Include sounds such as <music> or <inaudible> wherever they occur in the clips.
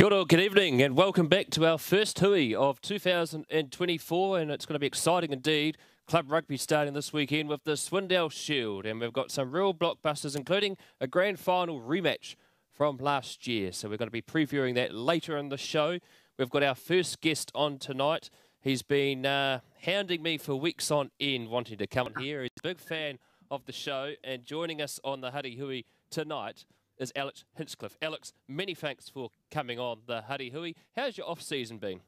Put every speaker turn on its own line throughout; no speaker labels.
Kia ora, good evening, and welcome back to our first hui of 2024, and it's going to be exciting indeed. Club rugby starting this weekend with the Swindale Shield, and we've got some real blockbusters, including a grand final rematch from last year. So we're going to be previewing that later in the show. We've got our first guest on tonight. He's been uh, hounding me for weeks on end, wanting to come here. He's a big fan of the show, and joining us on the Huddy Hui tonight is Alex Hinchliffe. Alex, many thanks for coming on the Huddy Hui. How's your off season been?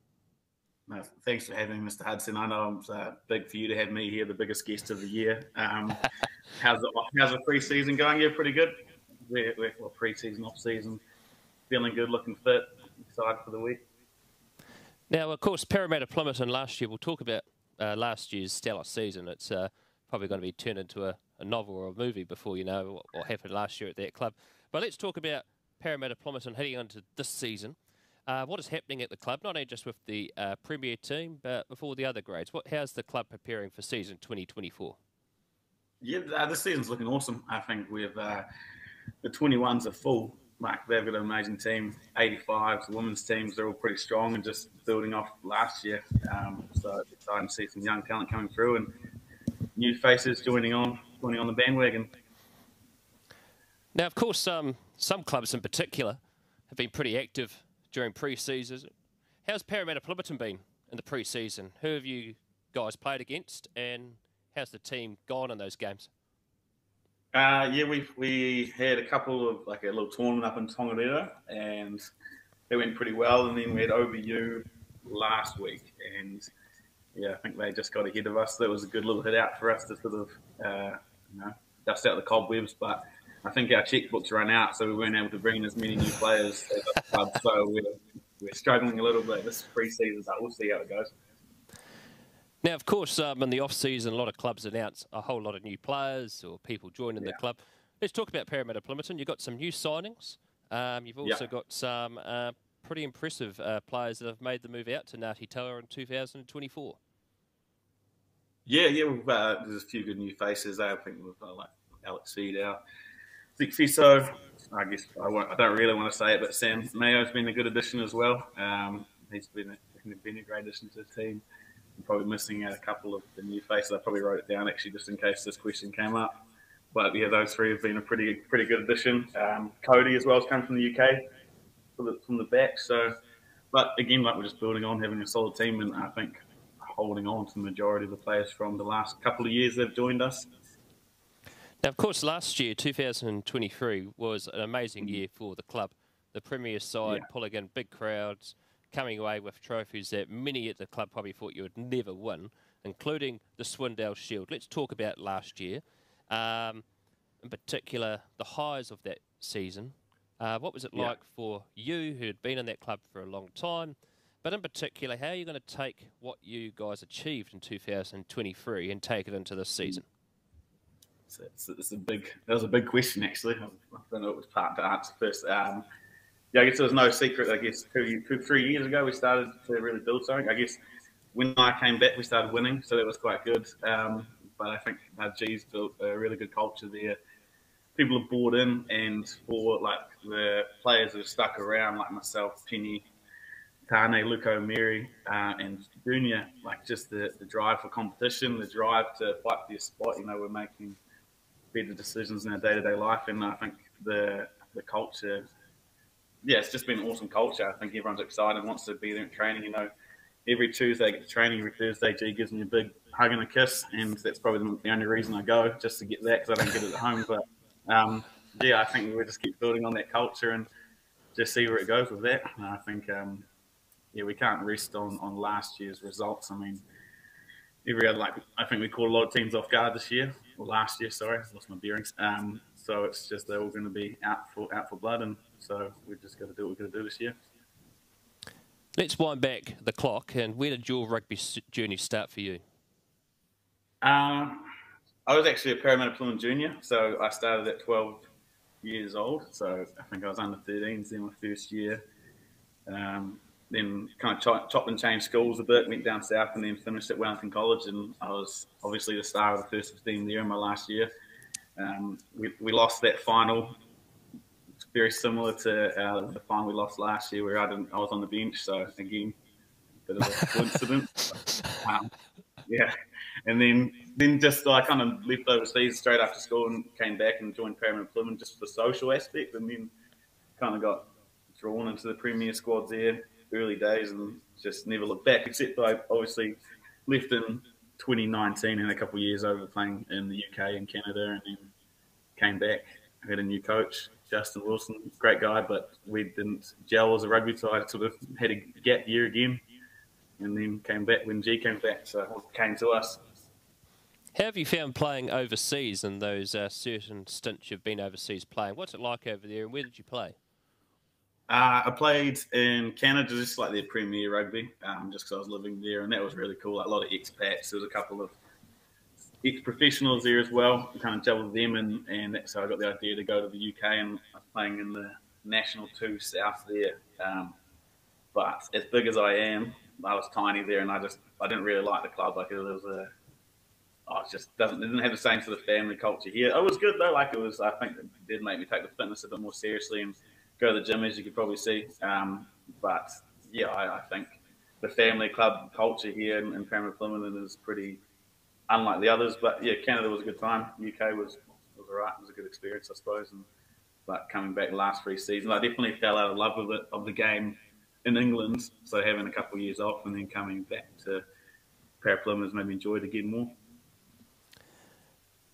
No, thanks for having me, Mr. Hudson. I know it's uh, big for you to have me here, the biggest guest of the year. Um, <laughs> how's the how's the pre-season going? Yeah, pretty good. We're, we're well, pre-season, off-season, feeling good, looking fit, excited for the week.
Now, of course, Paremata-Plimmerton last year. We'll talk about uh, last year's stellar season. It's uh, probably going to be turned into a, a, novel or a movie before you know what, what happened last year at that club. But let's talk about Paremata-Plimmerton heading into this season. Uh, what is happening at the club, not only just with the uh, Premier team, but with all the other grades? What, how's the club preparing for season 2024?
Yeah, uh, this season's looking awesome. I think we've uh, the 21s are full. Like they've got an amazing team. 85s, the women's teams, they're all pretty strong and just building off last year. Um, so it's exciting to see some young talent coming through and new faces joining on, joining on the bandwagon.
Now, of course, um, some clubs in particular have been pretty active during pre-season. How's Paremata-Plimmerton been in the pre-season? Who have you guys played against, and how's the team gone in those games?
Uh, yeah, we we had a couple of like a little tournament up in Tongariro, and they went pretty well. And then we had OBU last week, and yeah, I think they just got ahead of us. That was a good little hit out for us to sort of uh, you know dust out the cobwebs, but I think our checkbooks ran out, so we weren't able to bring in as many new players as the club. So we're, we're struggling a little bit this pre-season, but we'll see how it goes.
Now, of course, um, in the off season, a lot of clubs announce a whole lot of new players or people joining yeah. the club. Let's talk about Paremata-Plimmerton. You've got some new signings. Um, you've also yeah. got some uh, pretty impressive uh, players that have made the move out to Ngāti Toa in 2024.
Yeah, yeah, uh, there's a few good new faces. I think with uh, like Alex Fidow, so I guess I, I, don't really want to say it, but Sam Mayo's been a good addition as well. Um, he's been a, been a great addition to the team. I'm probably missing out a couple of the new faces. I probably wrote it down actually just in case this question came up. But yeah, those three have been a pretty pretty good addition. Um, Cody as well has come from the UK from the, from the back. So, but again, like we're just building on, having a solid team, and I think holding on to the majority of the players from the last couple of years they've joined us.
Now, of course, last year, 2023, was an amazing year for the club. The Premier side yeah. pulling in big crowds, coming away with trophies that many at the club probably thought you would never win, including the Swindale Shield. Let's talk about last year. Um, in particular, the highs of that season. Uh, what was it yeah. like for you, who had been in that club for a long time? But in particular, how are you going to take what you guys achieved in 2023 and take it into this season?
It's, it's, a big. That was a big question actually. I don't know it was part to answer first. Um, yeah, I guess there was no secret. I guess two, two, three years ago we started to really build something. I guess when I came back, we started winning, so that was quite good. Um, but I think uh, G's built a really good culture there. People have bought in, and for like the players that have stuck around, like myself, Penny, Tane, Luco, Mary, uh, and Junior, like just the, the drive for competition, the drive to fight for your spot. You know, we're making better decisions in our day to day life. And I think the the culture, yeah, it's just been an awesome culture. I think everyone's excited, wants to be there in training. You know, every Tuesday I get to training, every Thursday G gives me a big hug and a kiss, and that's probably the only reason I go just to get that because I don't get it at home. But um, yeah, I think we just keep building on that culture and just see where it goes with that. And I think um, yeah, we can't rest on on last year's results. I mean every other like I think we caught a lot of teams off guard this year or last year. Sorry, I lost my bearings. Um, so it's just they're all going to be out for out for blood, and so we've just got to do what we're going to do this year.
Let's wind back the clock. And where did your rugby journey start for you?
Um, I was actually a Paremata-Plimmerton junior, so I started at 12 years old. So I think I was under 13s in my first year. Um, then kind of chopped and changed schools a bit, went down south, and then finished at Wellington College. And I was obviously the star of the first 15 there in my last year. Um, we, we lost that final It's very similar to uh, the final we lost last year, where I didn't. I was on the bench, so again, bit of a coincidence. <laughs> um, yeah, and then then just I kind of left overseas straight after school and came back and joined Paremata-Plimmerton just for the social aspect, and then kind of got drawn into the premier squad there early days and just never looked back. Except I obviously left in 2019 and a couple of years over playing in the UK and Canada, and then came back. I had a new coach, Justin Wilson, great guy, but we didn't gel as a rugby, I sort of had a gap year again, and then came back when G came back, so came to us.
How have you found playing overseas in those uh, certain stints you've been overseas playing? What's it like over there, and where did you play?
Uh, I played in Canada, just like their Premier Rugby, um, just because I was living there, and that was really cool. Like a lot of expats. There was a couple of ex-professionals there as well. Kind of juggled them, and, and so I got the idea to go to the UK, and I was playing in the National Two South there. Um, but as big as I am, I was tiny there, and I just I didn't really like the club. Like it was a oh, it just doesn't it didn't have the same sort of family culture here. It was good though. Like it was, I think it did make me take the fitness a bit more seriously and go to the gym, as you could probably see. Um, but yeah, I, I, think the family club culture here in, in Paremata-Plimmerton is pretty unlike the others. But yeah, Canada was a good time. UK was was alright. It was a good experience, I suppose. And but coming back last three seasons, I definitely fell out of love with it of the game in England. So having a couple of years off and then coming back to Plimmerton has made me enjoy it again more.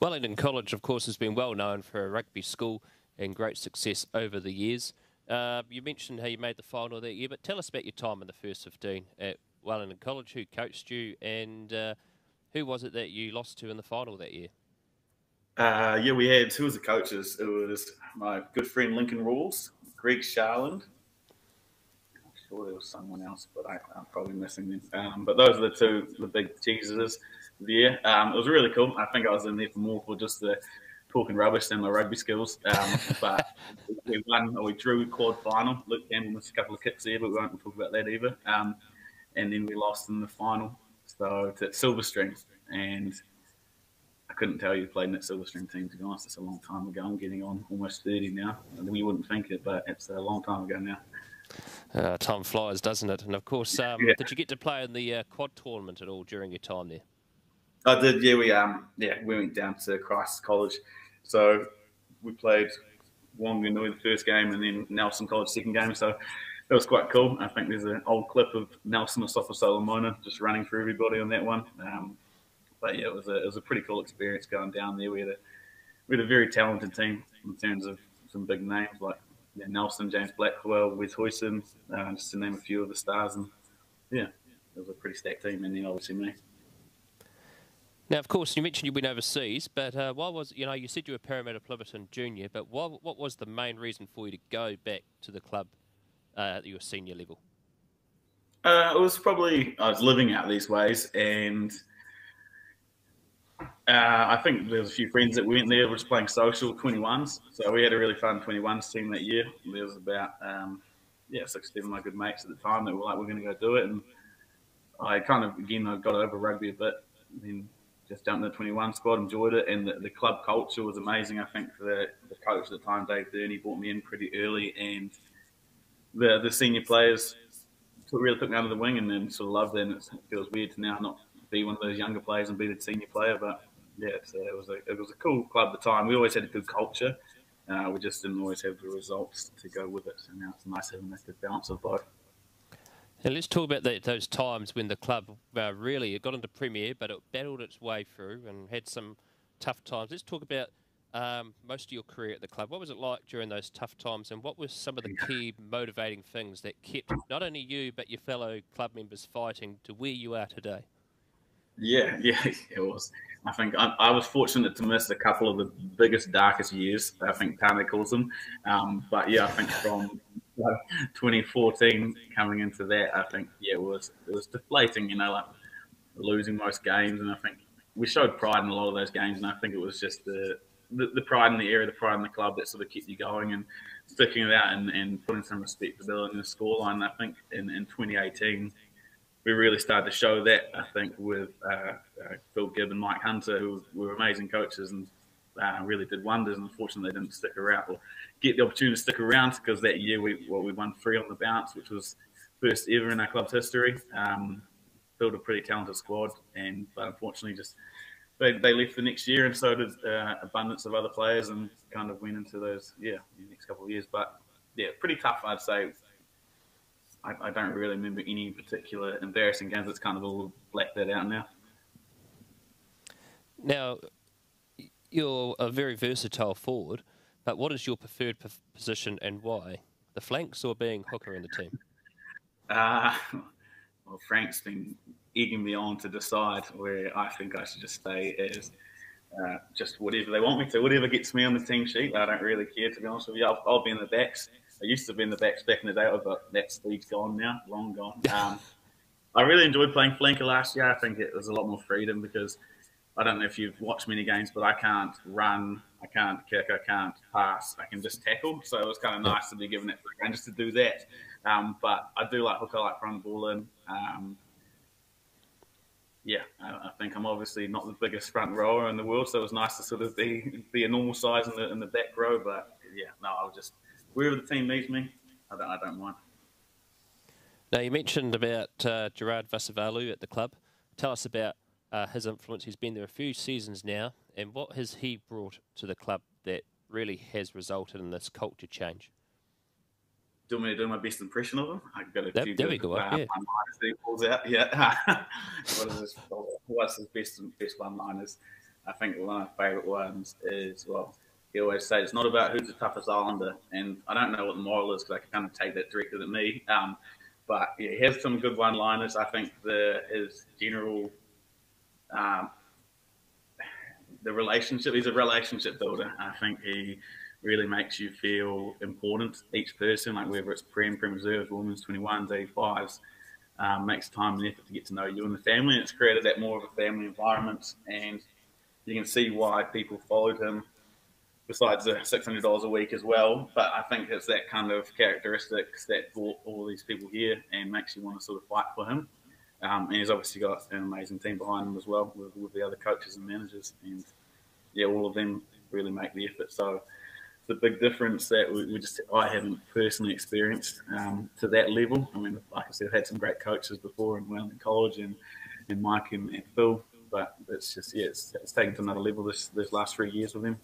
Wellington College, of course, has been well known for a rugby school and great success over the years. Uh, you mentioned how you made the final that year, but tell us about your time in the first 15 at Wellington College, who coached you, and uh, who was it that you lost to in the final that year?
Uh, yeah, we had two of the coaches. It was my good friend Lincoln Rules, Greg Sharland. I'm sure there was someone else, but I, am probably missing them. Um, but those are the two, the big cheeses there. Um, it was really cool. I think I was in there for more for just the talking rubbish than my rugby skills. Um, <laughs> but we won, or we drew quad final. Luke Campbell missed a couple of kicks there, but we won't talk about that either. Um, and then we lost in the final, so to Silverstream. And I couldn't tell you played in that Silverstream team. To be honest, it's a long time ago. I'm getting on almost 30 now. We wouldn't think it, but it's a long time ago now.
Uh, time flies, doesn't it? And of course, um, yeah. did you get to play in the uh, quad tournament at all during your time there?
I did. Yeah, we um yeah we went down to Christ College, so we played Wanganui the first game and then Nelson College second game. So that was quite cool. I think there's an old clip of Nelson Asofa Solomona just running through everybody on that one. Um, but yeah, it was a it was a pretty cool experience going down there. We had a we had a very talented team in terms of some big names like yeah, Nelson, James Blackwell, Wes Hoyson, uh, just to name a few of the stars. And yeah, it was a pretty stacked team. And then obviously me.
Now, of course, you mentioned you've been overseas, but uh, why was you know you said you were Paremata-Plimmerton junior, but what what was the main reason for you to go back to the club uh, at your senior level?
Uh, it was probably I was living out these ways, and uh, I think there was a few friends that went there. We were just playing social 21s, so we had a really fun 21s team that year. There was about um, yeah six, seven of my good mates at the time that were like, "We're going to go do it," and I kind of again I got over rugby a bit. Then just jumped in the 21 squad, enjoyed it, and the, the club culture was amazing. I think the, the coach at the time, Dave Burney, brought me in pretty early, and the the senior players really took me under the wing and then sort of loved it. And it feels weird to now not be one of those younger players and be the senior player, but yeah, so it was a it was a cool club at the time. We always had a good culture. Uh, we just didn't always have the results to go with it. So now it's nice having a good balance of both.
Now let's talk about the, those times when the club uh, really got into Premier, but it battled its way through and had some tough times. Let's talk about um, most of your career at the club. What was it like during those tough times, and what were some of the key motivating things that kept not only you but your fellow club members fighting to where you are today?
Yeah, <laughs> yeah, it was. I think I, I was fortunate to miss a couple of the biggest, darkest years. I think Tana calls them. Um, but yeah, I think from 2014 coming into that, I think yeah, it was it was deflating. You know, like losing most games, and I think we showed pride in a lot of those games, and I think it was just the the, the pride in the area, the pride in the club that sort of kept you going and sticking it out and, and putting some respectability in the scoreline. I think in, in 2018 we really started to show that. I think with uh, uh, Phil Gibb and Mike Hunter, who were amazing coaches, and uh, really did wonders. And unfortunately, they didn't stick around or get the opportunity to stick around because that year we well, we won three on the bounce, which was first ever in our club's history. Um, built a pretty talented squad, and but unfortunately, just they, they left the next year, and so did uh, abundance of other players, and kind of went into those yeah next couple of years. But yeah, pretty tough, I'd say. I, I don't really remember any particular embarrassing games. It's kind of all blacked that out now.
Now, you're a very versatile forward, but what is your preferred position and why? The flanks or being hooker in the team?
Uh, <laughs> well, Frank's been egging me on to decide where I think I should just stay as uh, just whatever they want me to, whatever gets me on the team sheet. I don't really care, to be honest with you. I'll, I'll be in the backs. I used to be in the backs back in the day, but that league's gone now, long gone. <laughs> Um, I really enjoyed playing flanker last year. I think it was a lot more freedom because I don't know if you've watched many games, but I can't run, I can't kick, I can't pass, I can just tackle. So it was kind of nice to be given that free just to do that. Um, but I do like hook, I like front ball in. Um, yeah, I, I, think I'm obviously not the biggest front rower in the world, so it was nice to sort of be be a normal size in the in the back row. But yeah, no, I'll just wherever the team needs me, I don't, I don't mind.
Now you mentioned about uh, Gerard Vasavalu at the club. Tell us about uh, his influence. He's been there a few seasons now, and what has he brought to the club that really has resulted in this culture change?
Do you want me to do my best impression of him?
I've got a that, few there we go. Uh, yeah.
Pulls out. Yeah. <laughs> what is his, what's his best best one liners? I think one of my favourite ones is well, he always says it's not about who's the toughest Islander, and I don't know what the moral is because I can kind of take that directly at me. Um, but yeah, he has some good one-liners. I think the his general um, the relationship. He's a relationship builder. I think he really makes you feel important. Each person, like whether it's prem, prem reserves, women's 21s, 85s, um, makes time and effort to get to know you and the family. And it's created that more of a family environment. And you can see why people followed him. Besides the six hundred dollars a week as well, but I think it's that kind of characteristics that brought all these people here and makes you want to sort of fight for him. Um, and he's obviously got an amazing team behind him as well with, with, the other coaches and managers. And yeah, all of them really make the effort. So a big difference that we, we just I haven't personally experienced um, to that level. I mean, like I said, I've had some great coaches before in Wellington College and, and Mike and, and Phil, but it's just yeah, it's, it's taken to another level this this last three years with him.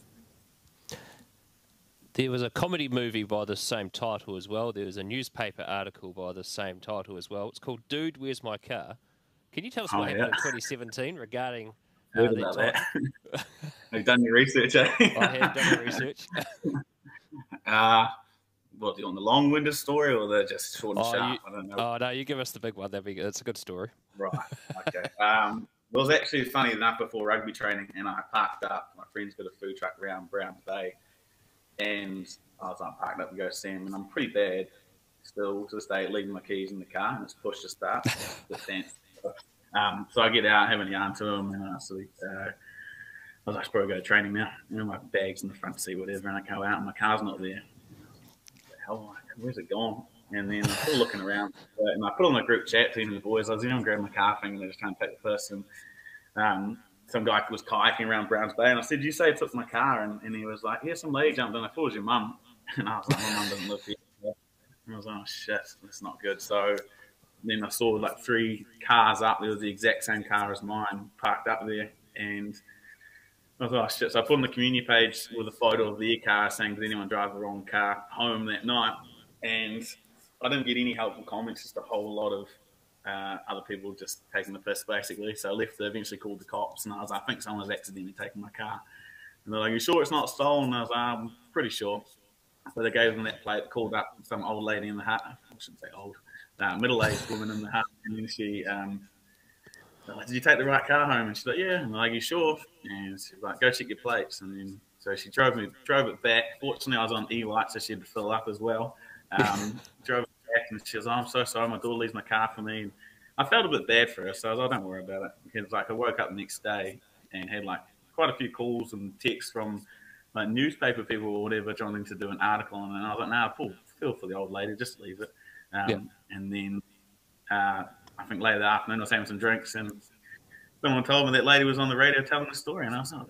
There was a comedy movie by the same title as well. There was a newspaper article by the same title as well. It's called Dude, Where's My Car? Can you tell us oh, what yeah. happened in 2017 regarding uh,
that about that. have <laughs> done your research, eh? <laughs>
I have done your research. <laughs>
uh, what, do you want the long-winded story or the just short and
oh,
sharp?
You, I don't know. Oh, no, you give us the big one. That'd be good. It's a good story.
Right, okay. um, it was actually funny enough before rugby training, and I parked up. My friend's got a food truck around Brown Bay and I was like, parked up and go see him, and I'm pretty bad still to this day, leaving my keys in the car, and it's push to start. <laughs> the um, so I get out, have a yarn to him, and I sort uh, I was like, probably go to training now. You know, my bag's in the front seat, whatever, and I go out, and my car's not there. The hell, where's it gone? And then I'm still looking around, and I put on the group chat to the boys. I was you even grabbing my car thing, and they're just trying to take the person. Um, some guy was kayaking around Browns Bay, and I said, "Did you say it took my car?" And, and he was like, "Yeah, some lady jumped in. I thought it was your mum." <laughs> And I was like, "My mum doesn't live here." And I was like, "Oh shit, that's not good." So then I saw like three cars up. There was the exact same car as mine parked up there, and I was like, "Oh shit!" So I put on the community page with a photo of their car saying, "Did anyone drive the wrong car home that night?" And I didn't get any helpful comments. Just a whole lot of uh, other people just taking the piss basically. So. They eventually called the cops, and I was like, I think someone's accidentally taken my car. And they're like, "You sure it's not stolen?" And I was like, "I'm pretty sure." So they gave them that plate, called up some old lady in the hut. I shouldn't say old, uh, middle-aged woman in the hut, and then she. Um, like, Did you take the right car home? And she's like, "Yeah." And I'm like, "You sure?" And she's like, "Go check your plates." And then so she drove me, drove it back. Fortunately, I was on e-light, so she had to fill up as well. Um, <laughs> drove back and she was, oh, I'm so sorry, my daughter leaves my car for me. And I felt a bit bad for her, so I was like, oh, don't worry about it. Because like I woke up the next day and had like quite a few calls and texts from like newspaper people or whatever trying to do an article on it. And I was like, nah, pull, feel for the old lady, just leave it. Um, yeah. And then uh, I think later that afternoon I was having some drinks and someone told me that lady was on the radio telling the story, and I was like,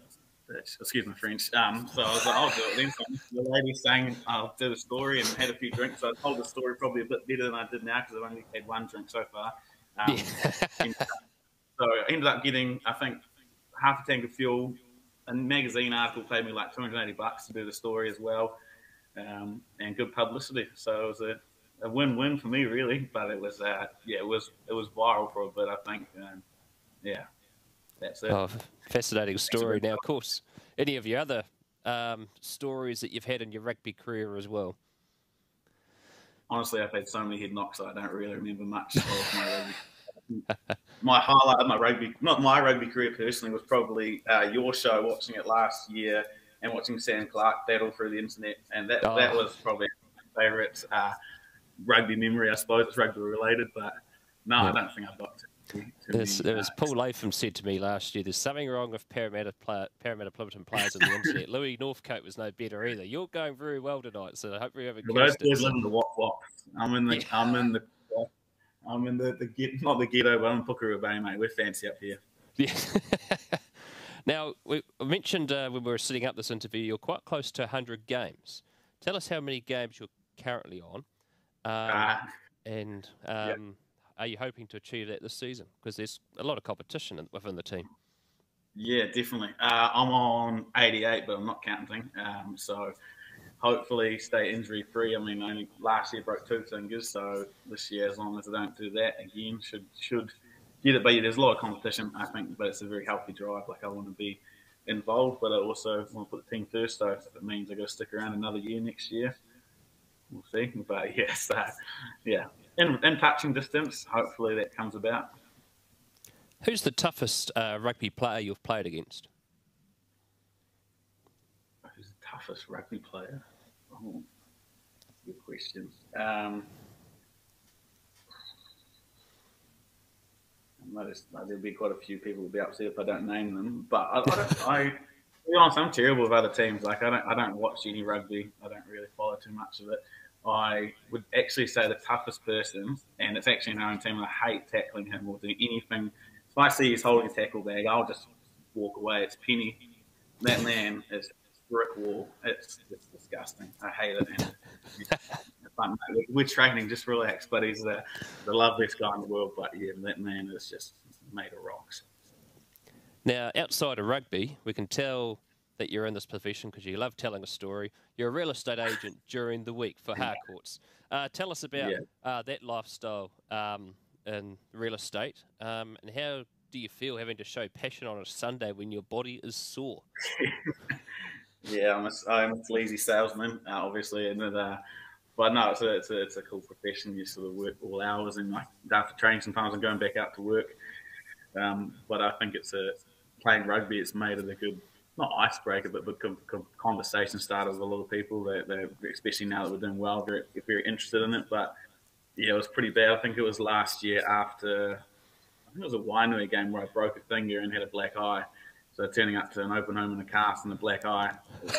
excuse my French. Um, so I was like, I'll do it then. So the lady saying I'll do the story and had a few drinks. So I told the story probably a bit better than I did now because I've only had one drink so far. Um, <laughs> so I ended up getting, I think, half a tank of fuel. A magazine article paid me like 280 bucks to do the story as well, um, and good publicity. So it was a, a win-win for me, really. But it was, uh, yeah, it was it was viral for a bit. I think, um, yeah, that's it.
Oh, fascinating story. Now, of course, any of your other um, stories that you've had in your rugby career as well?
Honestly, I've had so many head knocks that I don't really remember much of <laughs> my rugby. my highlight of my rugby, not my rugby career personally, was probably uh, your show, watching it last year and watching Sam Clark battle through the internet, and that oh. that was probably my favourite uh, rugby memory. I suppose it's rugby related, but no, yeah. I don't think I've got to
there's, there was Paul Latham said to me last year, "There's something wrong with Parramatta play, Paremata-Plimmerton players on the <laughs> internet." Louis Northcote was no better either. You're going very well tonight, so I hope you haven't.
Well, those boys live in the wop wop. I'm in the. Yeah. I'm in the. I'm in the, the get not the ghetto, but I'm in Pukerua Bay, mate. We're fancy up here.
Yeah. <laughs> now we mentioned uh, when we were setting up this interview, you're quite close to 100 games. Tell us how many games you're currently on, um, uh, and um, are you hoping to achieve that this season? Because there's a lot of competition within the team.
Yeah, definitely. Uh, I'm on 88, but I'm not counting. Um, so hopefully stay injury free. I mean, only last year broke two fingers, so this year, as long as I don't do that again, should should get it. But yeah, there's a lot of competition, I think, but it's a very healthy drive. Like I want to be involved, but I also want to put the team first. So if it means I got to stick around another year next year, we'll see. But yes, <laughs> uh, yeah, in, in touching distance, hopefully that comes about.
Who's the toughest uh, rugby player you've played against?
Who's the toughest rugby player? Oh, good question. Um, noticed there'll be quite a few people will be upset if I don't name them, but I, I, don't, <laughs> I to be honest, I'm terrible with other teams. Like I don't, I don't watch any rugby. I don't really follow too much of it. I would actually say the toughest person, and it's actually in our own team, I hate tackling him or do anything. If I see he's holding a tackle bag, I'll just walk away. It's Penny. That man is brick wall. It's, it's disgusting. I hate it. And we're training, just relax. But he's the, the loveliest guy in the world. But yeah, that man is just made of rocks.
Now, outside of rugby, we can tell that you're in this profession because you love telling a story. You're a real estate <laughs> agent during the week for Harcourts. Uh, tell us about yeah. uh, that lifestyle um, in real estate um, and how do you feel having to show passion on a Sunday when your body is sore? <laughs>
yeah, I'm a, I'm a lazy salesman, uh, obviously, and uh, but no, it's a, it's a, it's a cool profession. You sort of work all hours, and like after training, sometimes I'm going back out to work. Um, but I think it's a playing rugby. It's made it a good not icebreaker, but, but conversation starter with a lot of people. They, especially now that we're doing well, very very interested in it. But yeah, it was pretty bad. I think it was last year after I think it was a winery game where I broke a finger and had a black eye. So turning up to an open home in a cast and a black eye,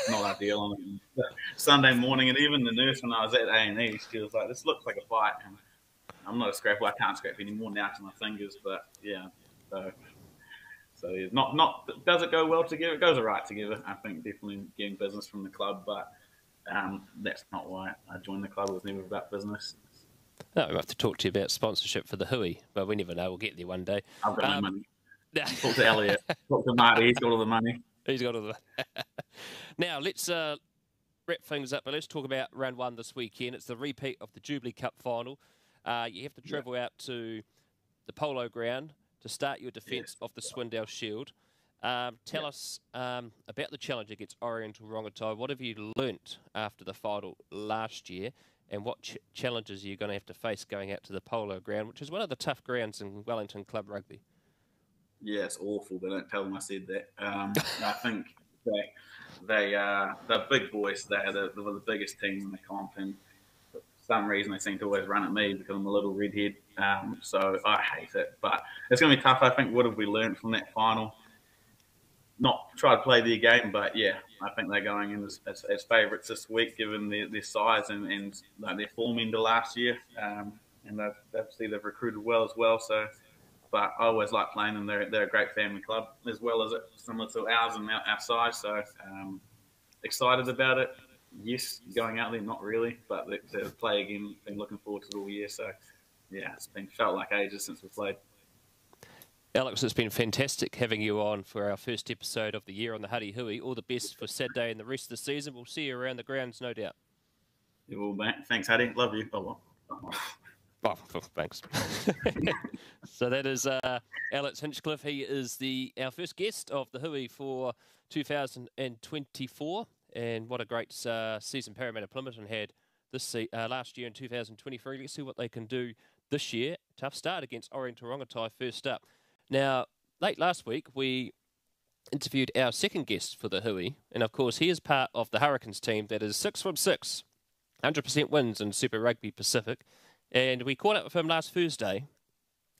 not ideal. On <laughs> Sunday morning, and even the nurse when I was at A and E, she was like, "This looks like a fight." And I'm not a scrapper. I can't scrap anymore now to my fingers, but yeah. So so yeah, not not does it go well together? It goes alright together. I think definitely getting business from the club, but um, that's not why I joined the club. It was never about business.
No, we have to talk to you about sponsorship for the Hui, but we never know. We'll get there one day.
I've got um, no money. <laughs> talk to Elliot. talk to Marty. He's got all the money.
He's got all the. <laughs> now let's uh, wrap things up. But let's talk about round one this weekend. It's the repeat of the Jubilee Cup final. Uh, you have to travel out to the Polo Ground to start your defence of the Swindell Shield. Um, tell us um, about the challenge against Oriental Rongotai. What have you learnt after the final last year, and what ch- challenges are you going to have to face going out to the Polo Ground, which is one of the tough grounds in Wellington Club Rugby?
Yeah, it's awful. They don't tell them I said that. Um, <laughs> I think they they uh, they're big boys. They're the, they're the biggest team in the comp, and for some reason they seem to always run at me because I'm a little redhead. Um, so I hate it. But it's going to be tough. I think what have we learned from that final? Not try to play their game, but yeah, I think they're going in as, as, as favourites this week, given their, their size and, and like, their form into last year. Um, and they've, obviously they've recruited well as well. So, but I always like playing them. They're, they're a great family club as well as it, similar to ours and our, our size. So um, excited about it. Yes, going out there, not really, but to play again, been looking forward to it all year. So yeah, it's been felt like ages since we played.
Alex, it's been fantastic having you on for our first episode of the year on the Huddy Hui. All the best for Saturday and the rest of the season. We'll see you around the grounds, no doubt.
Yeah, well, thanks, Huddy. Love you. Oh, well.
Oh, thanks. <laughs> so that is uh, Alex Hinchliffe. He is the our first guest of the Hui for 2024, and what a great uh, season Paremata-Plimmerton had this uh, last year in 2023. Let's see what they can do this year. Tough start against Orient Rongotai first up. Now, late last week, we interviewed our second guest for the Hui, and of course, he is part of the Hurricanes team that is six from six, 100% wins in Super Rugby Pacific. And we caught up with him last Thursday,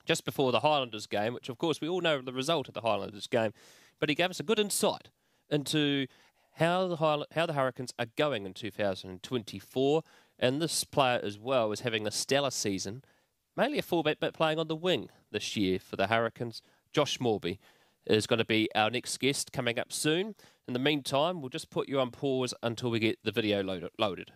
just before the Highlanders game, which of course we all know the result of the Highlanders game, but he gave us a good insight into how the how the Hurricanes are going in 2024. And this player as well is having a stellar season, mainly a fullback, but playing on the wing this year for the Hurricanes. Josh Moorby is going to be our next guest coming up soon. In the meantime, we'll just put you on pause until we get the video loaded.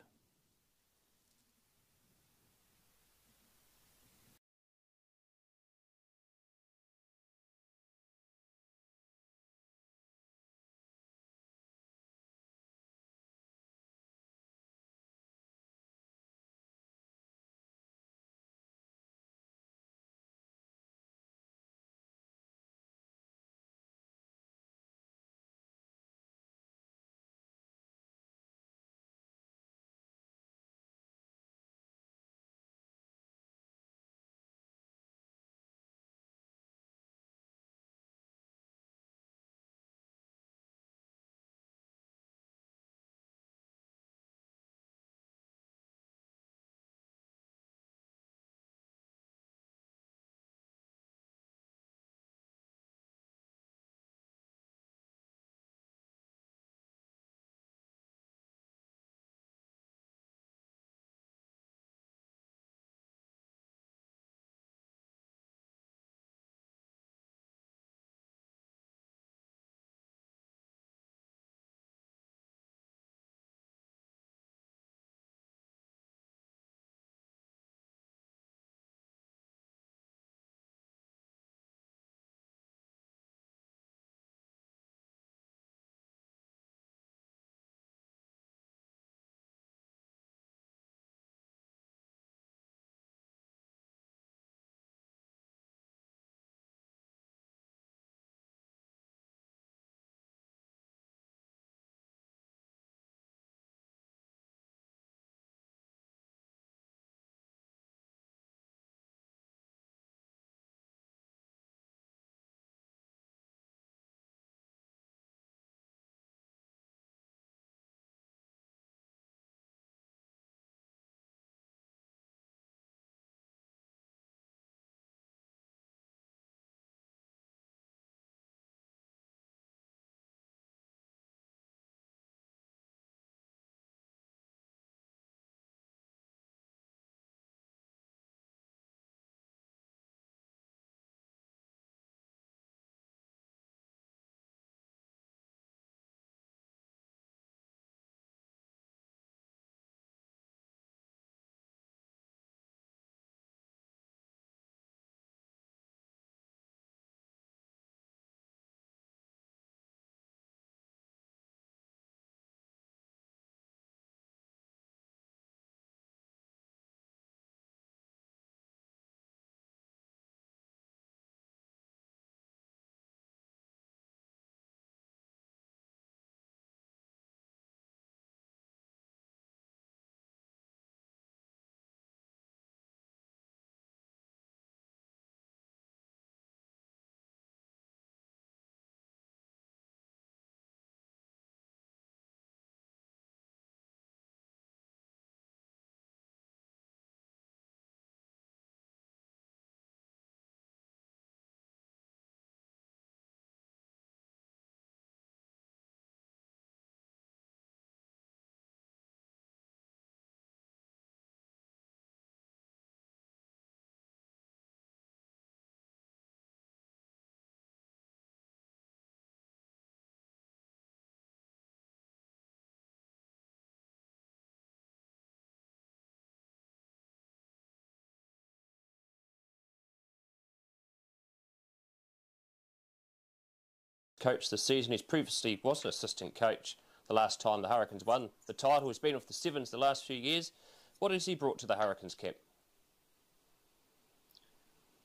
Coach this season. He's previously was an assistant coach the last time the Hurricanes won the title. He's been with the Sevens the last few years. What has he brought to the Hurricanes camp?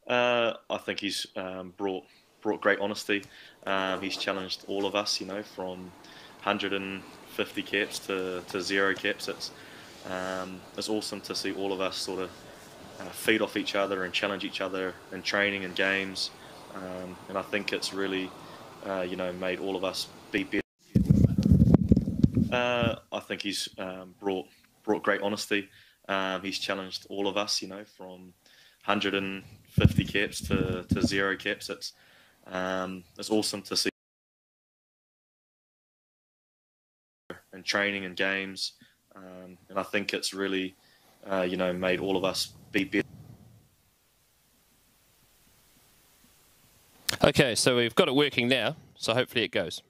Uh, I think he's um, brought brought great honesty. Um, he's challenged all of us, you know, from 150 caps to, to zero caps. It's um, it's awesome to see all of us sort of uh, feed off each other and challenge each other in training and games. Um, and I think it's really, uh, you know, made all of us be better. Uh, I think he's um, brought brought great honesty. Um, he's challenged all of us, you know, from 150 caps to, to zero caps. It's um, it's awesome to see in training and games, um, and I think it's really, uh, you know, made all of us be better.
Okay, so we've got it working now, so hopefully it goes.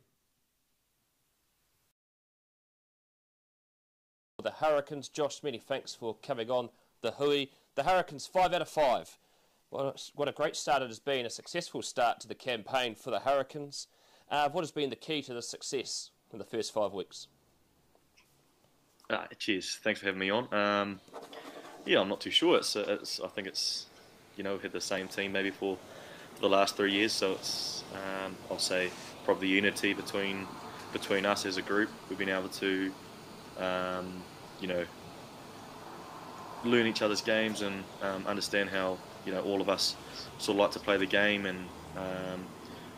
The Hurricanes, Josh, many thanks for coming on the Hui. The Hurricanes, five out of five. What a, great start it has been, a successful start to the campaign for the Hurricanes. Uh, what has been the key to the success in the first five weeks?
Uh, cheers. Thanks for having me on. Um, yeah, I'm not too sure. It's, uh, it's, I think it's, you know, had the same team maybe for, for the last three years. So it's, um, I'll say, probably unity between between us as a group. We've been able to, um, you know, learn each other's games and um, understand how you know all of us sort of like to play the game, and um,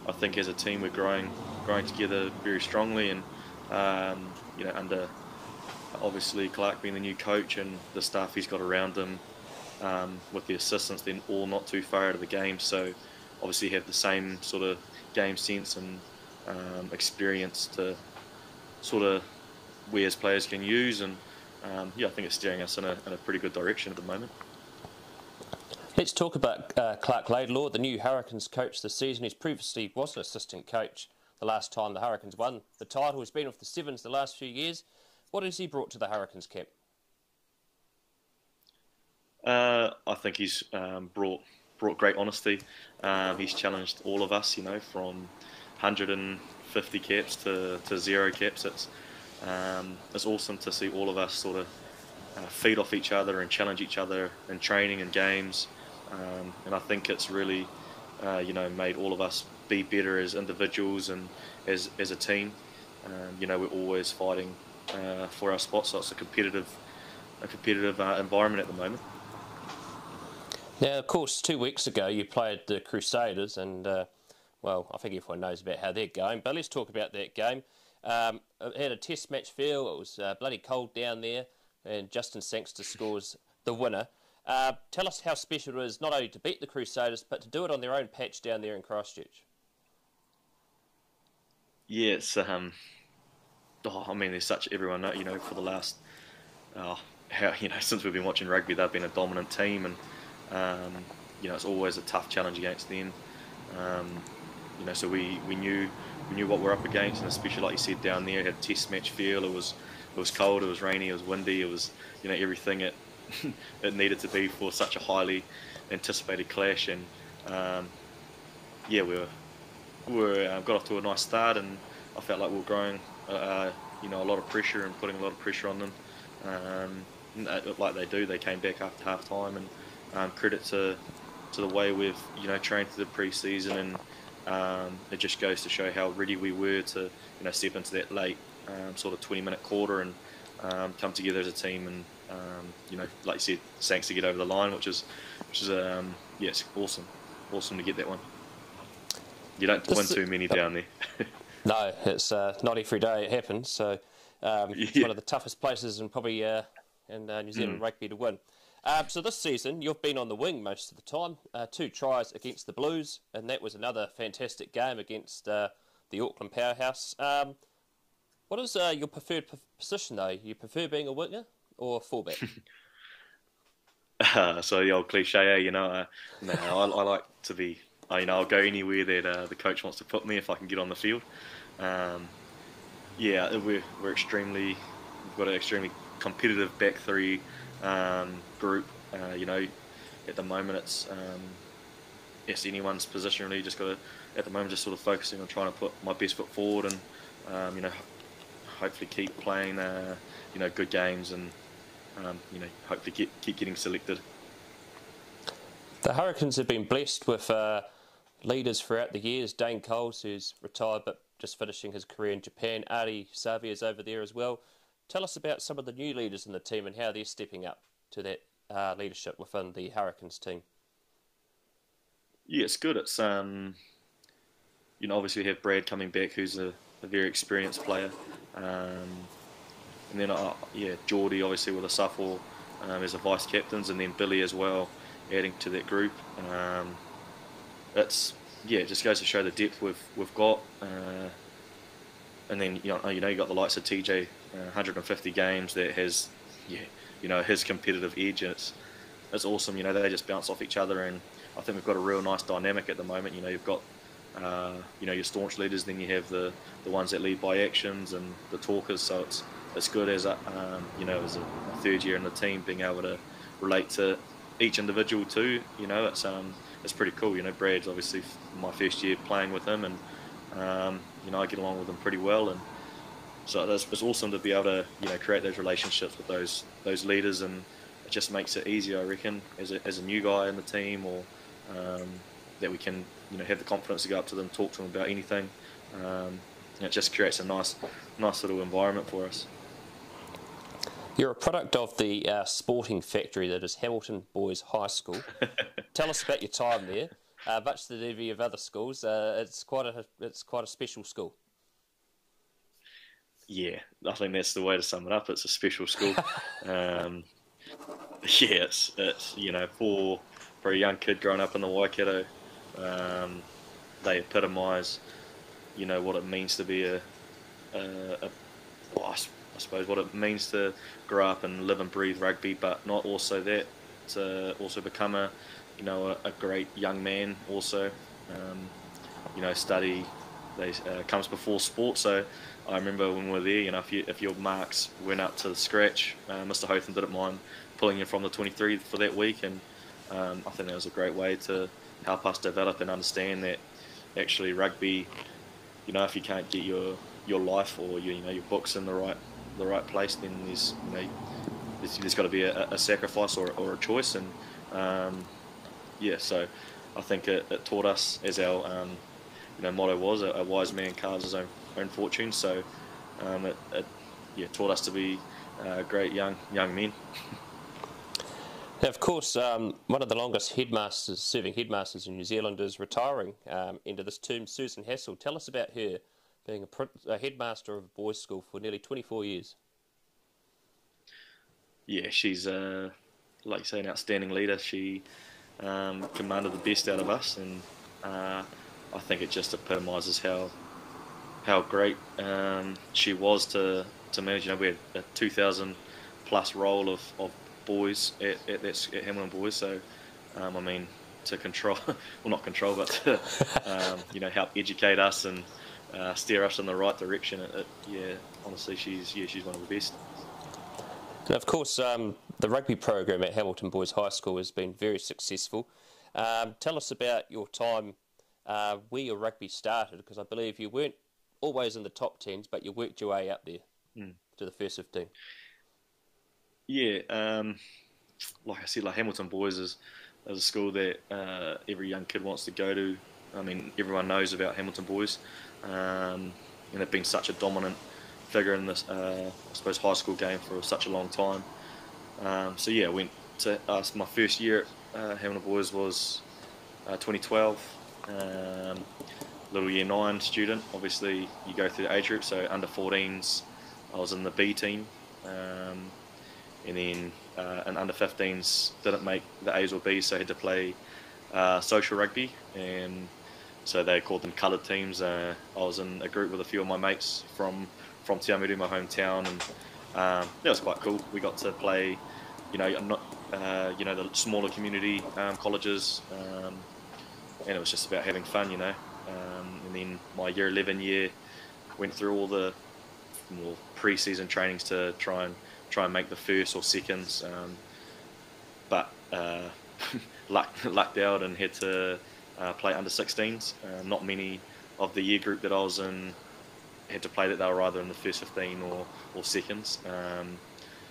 I think as a team we're growing growing together very strongly, and um, you know under obviously Clark being the new coach and the staff he's got around him um, with the assistants, then all not too far out of the game, so obviously have the same sort of game sense and um, experience to sort of we as players can use and um, yeah, I think it's steering us in a, in a pretty good direction at the moment.
Let's talk about uh, Clark Laidlaw, the new Hurricanes coach this season. He's previously was an assistant coach the last time the Hurricanes won the title. He's been with the Sevens the last few years. What has he brought to the Hurricanes camp?
Uh, I think he's um, brought brought great honesty. Um, he's challenged all of us, you know, from 150 caps to, to zero caps. It's um, it's awesome to see all of us sort of uh, feed off each other and challenge each other in training and games. Um, and I think it's really, uh, you know, made all of us be better as individuals and as, as a team. Um, you know, we're always fighting uh, for our spots, so it's a competitive, a competitive uh, environment at the moment.
Now, of course, two weeks ago you played the Crusaders, and uh, well, I think everyone knows about how they're going. But let's talk about that game. Um, it had a test match feel. It was uh, bloody cold down there, and Justin Sangster scores the winner. Uh, tell us how special it is not only to beat the Crusaders, but to do it on their own patch down there in Christchurch.
It's um, oh, I mean, there's such everyone you know for the last, oh, how you know <laughs> since we've been watching rugby, they've been a dominant team, and um, you know it's always a tough challenge against them. Um, you know, so we, we knew we knew what we're up against, and especially like you said down there, it had test match feel. It was it was cold, it was rainy, it was windy, it was you know everything it <laughs> it needed to be for such a highly anticipated clash. And um, yeah, we were we were uh, got off to a nice start, and I felt like we were growing. Uh, uh you know, a lot of pressure and putting a lot of pressure on them. Um, like they do, they came back after half time, and um, credit to to the way we've you know trained through the pre-season, and um, it just goes to show how ready we were to you know step into that late um, sort of 20 minute quarter and um, come together as a team and um, you know, like you said, thanks to get over the line, which is, which is, um, yes, awesome, awesome to get that one. You don't win too many down there. <laughs>
no, it's uh, not every day it happens. So um, <laughs> yeah. it's one of the toughest places and probably uh, in uh, New Zealand mm. rugby to win. Um, so this season, you've been on the wing most of the time. Uh, two tries against the Blues, and that was another fantastic game against uh, the Auckland Powerhouse. Um, what is uh, your preferred position, though? You prefer being a winger or a fullback? <laughs>
so the old cliche, eh, you know. Uh, no, I, I, like to be. You know, I'll go anywhere that uh, the coach wants to put me if I can get on the field. Um, yeah, we're we're extremely we've got an extremely competitive back three um, group. Uh, you know, at the moment it's um, it's anyone's position really. Just got to at the moment just sort of focusing on trying to put my best foot forward and um, you know hopefully keep playing uh, you know good games and um, you know hopefully get, keep getting selected.
The Hurricanes have been blessed with uh, leaders throughout the years. Dane Coles, who's retired but just finishing his career in Japan. Ardie Savea is over there as well. Tell us about some of the new leaders in the team and how they're stepping up to that uh, leadership within the Hurricanes team.
Yeah, it's good. It's um, you know, obviously we have Brad coming back, who's a, a very experienced player, um, and then uh, yeah, Jordie obviously with Asafo um, as a vice captains, and then Billy as well, adding to that group. Um, it's yeah, it just goes to show the depth we've we've got. Uh, and then you know you know you got the likes of TJ, uh, 150 games that has yeah you know his competitive edge. And it's it's awesome. You know they just bounce off each other, and I think we've got a real nice dynamic at the moment. You know you've got uh, you know your staunch leaders, then you have the the ones that lead by actions and the talkers. So it's it's good as a um, you know as a, a third year in the team being able to relate to each individual too. You know it's um it's pretty cool. You know Brad's obviously my first year playing with him and. Um, you know, I get along with him pretty well, and so it's, it's awesome to be able to you know create those relationships with those those leaders, and it just makes it easier, I reckon, as a, as a new guy in the team, or um, that we can you know have the confidence to go up to them, talk to them about anything. Um, it just creates a nice nice little environment for us.
You're a product of the uh, sporting factory that is Hamilton Boys High School. <laughs> Tell us about your time there. Uh, much to the envy of other schools, uh, it's quite a it's quite a special school.
Yeah, I think that's the way to sum it up. It's a special school. <laughs> um, yeah, it's, it's you know for for a young kid growing up in the Waikato, um, they epitomise you know what it means to be a, a, a well, I suppose what it means to grow up and live and breathe rugby, but not also that to also become a you know, a, a great young man also. Um, you know, study they, uh, comes before sport. So I remember when we were there, you know, if, you, if your marks went up to the scratch, uh, Mr. Hotham didn't mind pulling you from the 23 for that week, and um, I think that was a great way to help us develop and understand that actually rugby, you know, if you can't get your your life or your, you know your books in the right the right place, then there's you know there's, there's got to be a, a sacrifice or, or a choice, and um, yeah, so I think it, it taught us, as our um, you know motto was, a, a, wise man carves his own own fortune. So um, it, it, yeah taught us to be uh, great young young men. <laughs>
Now, of course, um, one of the longest headmasters, serving headmasters in New Zealand, is retiring um, into this term. Susan Hassall, tell us about her being a, a headmaster of a boys' school for nearly 24 years.
Yeah, she's uh, like you say, an outstanding leader. She um, commanded the best out of us, and uh, I think it just epitomises how how great um, she was to to manage. You know, we had a 2,000 plus roll of, of boys at, at, that, at Hamilton Boys, so um, I mean to control, <laughs> well not control, but to, <laughs> um, you know help educate us and uh, steer us in the right direction. It, it, yeah, honestly, she's yeah she's one of the best.
And of course, um, the rugby program at Hamilton Boys High School has been very successful. Um, tell us about your time uh, where your rugby started, because I believe you weren't always in the top tens, but you worked your way up there mm. to the first 15.
Yeah, um, like I said, like Hamilton Boys is, is a school that uh, every young kid wants to go to. I mean, everyone knows about Hamilton Boys, um, and they've been such a dominant figure in this, uh, I suppose, high school game for such a long time. Um, so yeah, I went to uh, my first year at uh, Hamilton Boys was uh, 2012. Um, little year nine student. Obviously, you go through the age group. So under 14s, I was in the B team, um, and then uh, and under 15s didn't make the A's or B's, so I had to play uh, social rugby, and so they called them coloured teams. Uh, I was in a group with a few of my mates from from Te my hometown, and um, was quite cool. We got to play, you know, not, uh, you know, the smaller community um, colleges, um, and it was just about having fun, you know. Um, and then my year 11 year went through all the more pre-season trainings to try and try and make the first or seconds, um, but uh, <laughs> lucked, lucked out and had to uh, play under 16s. Uh, not many of the year group that I was in had to play that they were either in the first 15 or, or seconds. Um,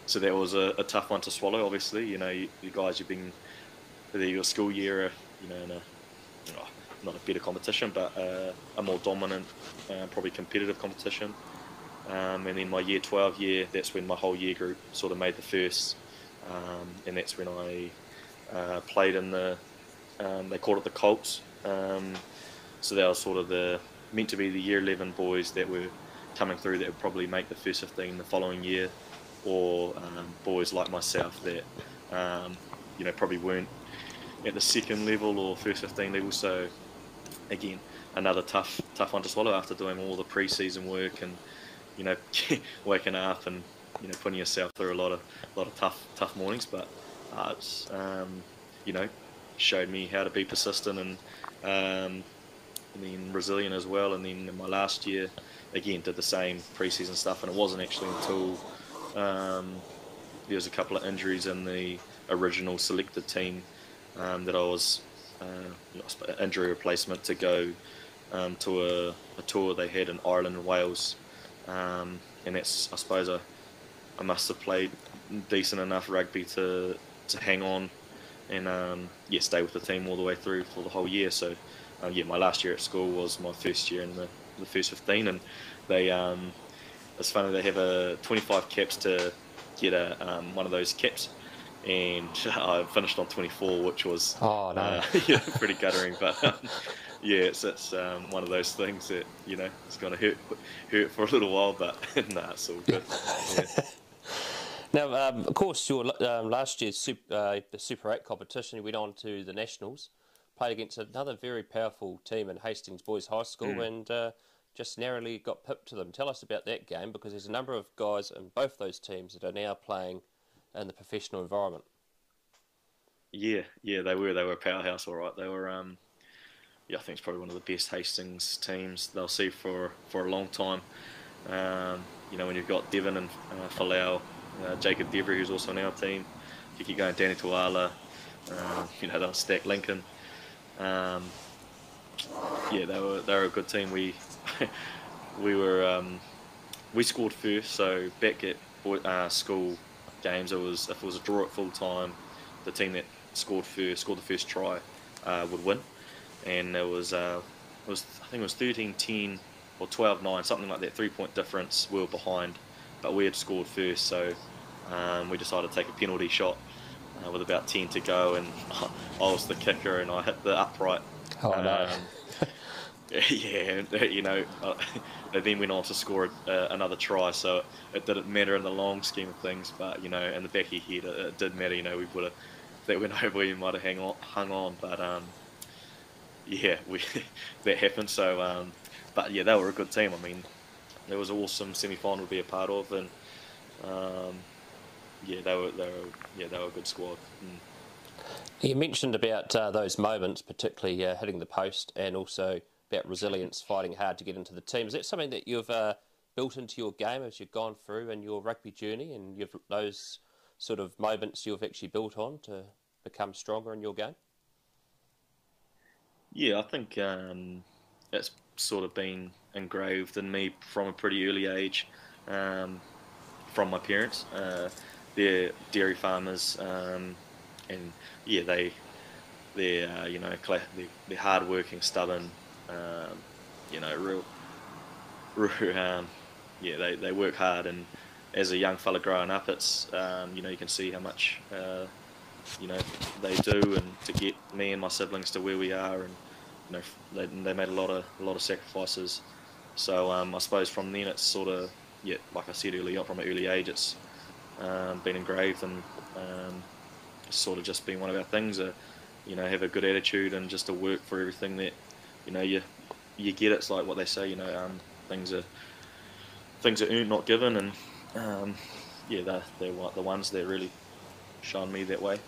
so that was a, a, tough one to swallow. Obviously, you know, you, you guys you've been your school year, you know, in a not a better competition, but uh, a more dominant, uh, probably competitive competition. Um, and then my year 12 year, that's when my whole year group sort of made the first, um, and that's when I uh, played in the, um, they called it the Colts. Um, so they were sort of the meant to be the year 11 boys that were coming through that would probably make the first 15 the following year, or um, boys like myself that um, you know probably weren't at the second level or first 15 level. So again, another tough tough one to swallow after doing all the pre-season work and you know <laughs> waking up and you know putting yourself through a lot of a lot of tough tough mornings. But uh, it's um, you know showed me how to be persistent and um, and then resilient as well. And then in my last year, again, did the same preseason stuff. And it wasn't actually until um, there was a couple of injuries in the original selected team um, that I was uh, injury replacement to go um, to a, a, tour they had in Ireland and Wales. Um, and that's, I suppose, I, I must have played decent enough rugby to, to hang on and um, yeah, stay with the team all the way through for the whole year. So uh, yeah, my last year at school was my first year in the, the first 15, and they um, it's funny they have a 25 caps to get a um, one of those caps, and I finished on 24, which was
oh no, uh, <laughs>
yeah, pretty guttering, but. Um, yeah, it's, it's um, one of those things that you know it's going to hurt hurt for a little while, but <laughs> nah, it's all good. Yeah. <laughs>
Now, um, of course, your um, last year's super, uh, the Super 8 competition, you went on to the Nationals played against another very powerful team in Hastings Boys High School mm. and uh, just narrowly got pipped to them. Tell us about that game because there's a number of guys in both those teams that are now playing in the professional environment.
Yeah, yeah, they were. They were a powerhouse, all right. They were. Um, yeah, I think it's probably one of the best Hastings teams they'll see for for a long time. Um, you know, when you've got Devon and uh, Folau, uh, Jacob Devery, who's also on our team. You keep going, Danny Toala, uh, you know, they'll stack Lincoln. Um, yeah, they were they were a good team. We <laughs> we were um, we scored first, so back at uh, school games, it was if it was a draw at full time, the team that scored first, scored the first try, uh, would win, and it was uh, it was I think it was 13-10 or 12-9, something like that, three point difference. We were behind, but we had scored first, so um, we decided to take a penalty shot uh, with about 10 to go, and <laughs> I was the kicker and I hit the upright.
Oh, um, no. <laughs>
yeah, you know, uh, <laughs> they then went on to score uh, another try, so it didn't matter in the long scheme of things, but, you know, in the back of your head, it, it did matter, you know, we would have, that went <laughs> over, we might have hang on, hung on, but, um, yeah, we that happened, so, um, but yeah, they were a good team, I mean, it was an awesome semi-final to be a part of, and, um, yeah, they were they were yeah they were a good squad. Mm.
You mentioned about uh, those moments, particularly uh, hitting the post, and also about resilience, fighting hard to get into the team. Is that something that you've uh, built into your game as you've gone through in your rugby journey, and you've those sort of moments you've actually built on to become stronger in your game?
Yeah, I think um, it's sort of been engraved in me from a pretty early age, um, from my parents. Uh, they're dairy farmers, um, and yeah, they they're uh, you know they're, they're hardworking, stubborn, um, you know, real, <laughs> real um, yeah, they, they work hard, and as a young fella growing up, it's um, you know you can see how much uh, you know they do, and to get me and my siblings to where we are, and you know they, they made a lot of a lot of sacrifices. So um, I suppose from then it's sort of yeah, like I said earlier, from an early age, it's um, been engraved and um, sort of just been one of our things. Uh, you know, have a good attitude and just to work for everything that you know you you get. It's like what they say. You know, um, things are things are earned, not given, and um, yeah, they're, they're the ones that really shown me that way.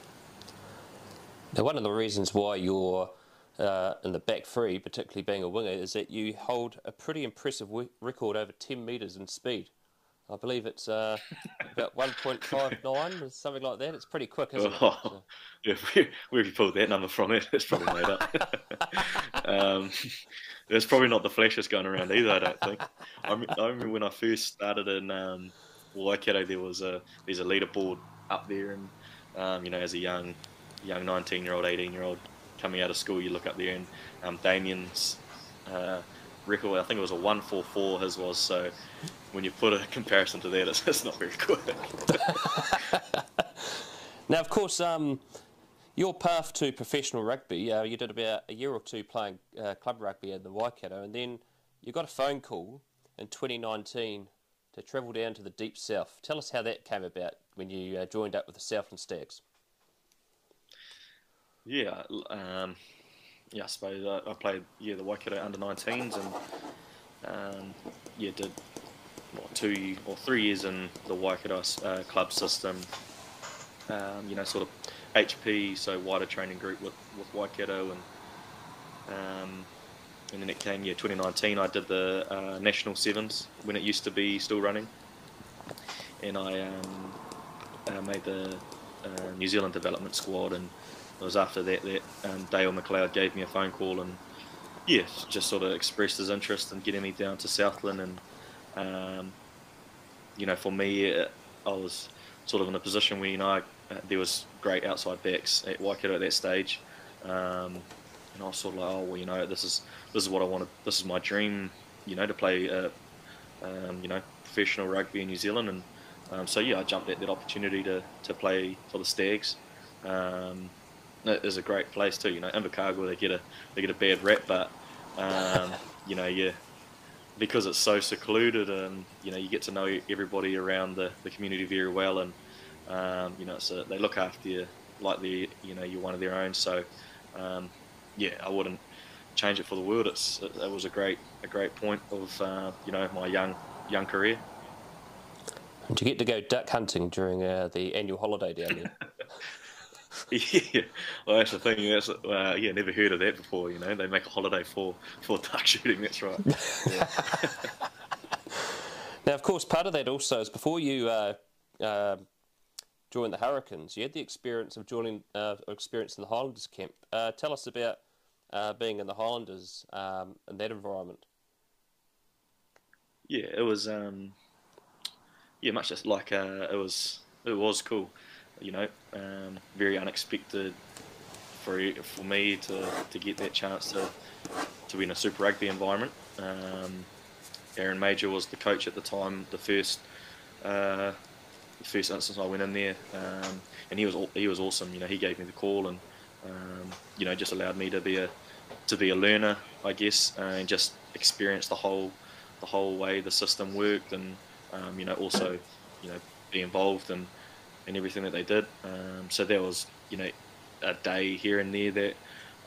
Now, one of the reasons why you're uh, in the back three, particularly being a winger, is that you hold a pretty impressive record over 10 metres in speed I believe it's uh, about <laughs> 1.59 or something like that. It's pretty quick, isn't oh, it? So.
Yeah, <laughs> where, where have you pulled that number from? <laughs> It's probably made up. um, it's probably not the flashiest going around either. I don't think. I, I remember when I first started in um, Waikato, there was a there's a leaderboard up there, and um, you know, as a young young 19 year old, 18 year old coming out of school, you look up there, and um, Damian's uh, record, I think it was a 144. His was so. When you put a comparison to that, it's, <laughs> it's not very good. <laughs>
now, of course, um, your path to professional rugby, uh, you did about a year or two playing uh, club rugby in the Waikato, and then you got a phone call in 2019 to travel down to the deep south. Tell us how that came about when you uh, joined up with the Southland Stags.
Yeah, um, yeah, I suppose I, I, played yeah the Waikato under 19s and um, yeah did what, two or three years in the Waikato uh, club system. Um, you know, sort of HP, so wider training group with, with Waikato and um, and then it came yeah 2019. I did the uh, national sevens when it used to be still running, and I um, uh, made the uh, New Zealand development squad. And it was after that that um, Dale McLeod gave me a phone call and yeah, just sort of expressed his interest in getting me down to Southland. And um, you know, for me, uh, I was sort of in a position where you know I, uh, there was great outside backs at Waikato at that stage. Um, and I was sort of like, oh well, you know, this is this is what I wanted. This is my dream, you know, to play, uh, um, you know, professional rugby in New Zealand. And um, so yeah, I jumped at that opportunity to, to play for the Stags. It is a great place too. You know, Invercargill they get a they get a bad rep, but um, you know, yeah, because it's so secluded and you know you get to know everybody around the, the community very well, and um, you know, so they look after you like the you know you're one of their own. So um, yeah, I wouldn't change it for the world. It's it, it was a great a great point of uh, you know my young young career.
And you get to go duck hunting during uh, the annual holiday down there. <laughs> <laughs>
yeah, well, that's the thing. That's uh, yeah, never heard of that before. You know, they make a holiday for for <laughs> duck shooting. That's right. <laughs>
now, of course, part of that also is before you uh, uh, joined the Hurricanes, you had the experience of joining uh, experience in the Highlanders camp. Uh, tell us about uh, being in the Highlanders um, in that environment?
Yeah, it was. Um, yeah, much just like uh, it was. It was cool, you know. Um, very unexpected for for me to, to get that chance to to be in a Super Rugby environment. Um, Aaron Mauger was the coach at the time. The first uh, the first instance I went in there, um, and he was he was awesome. You know, he gave me the call and um, you know, just allowed me to be a to be a learner, I guess, and just experience the whole the whole way the system worked, and um, you know, also you know, be involved in in everything that they did. Um, so there was you know a day here and there that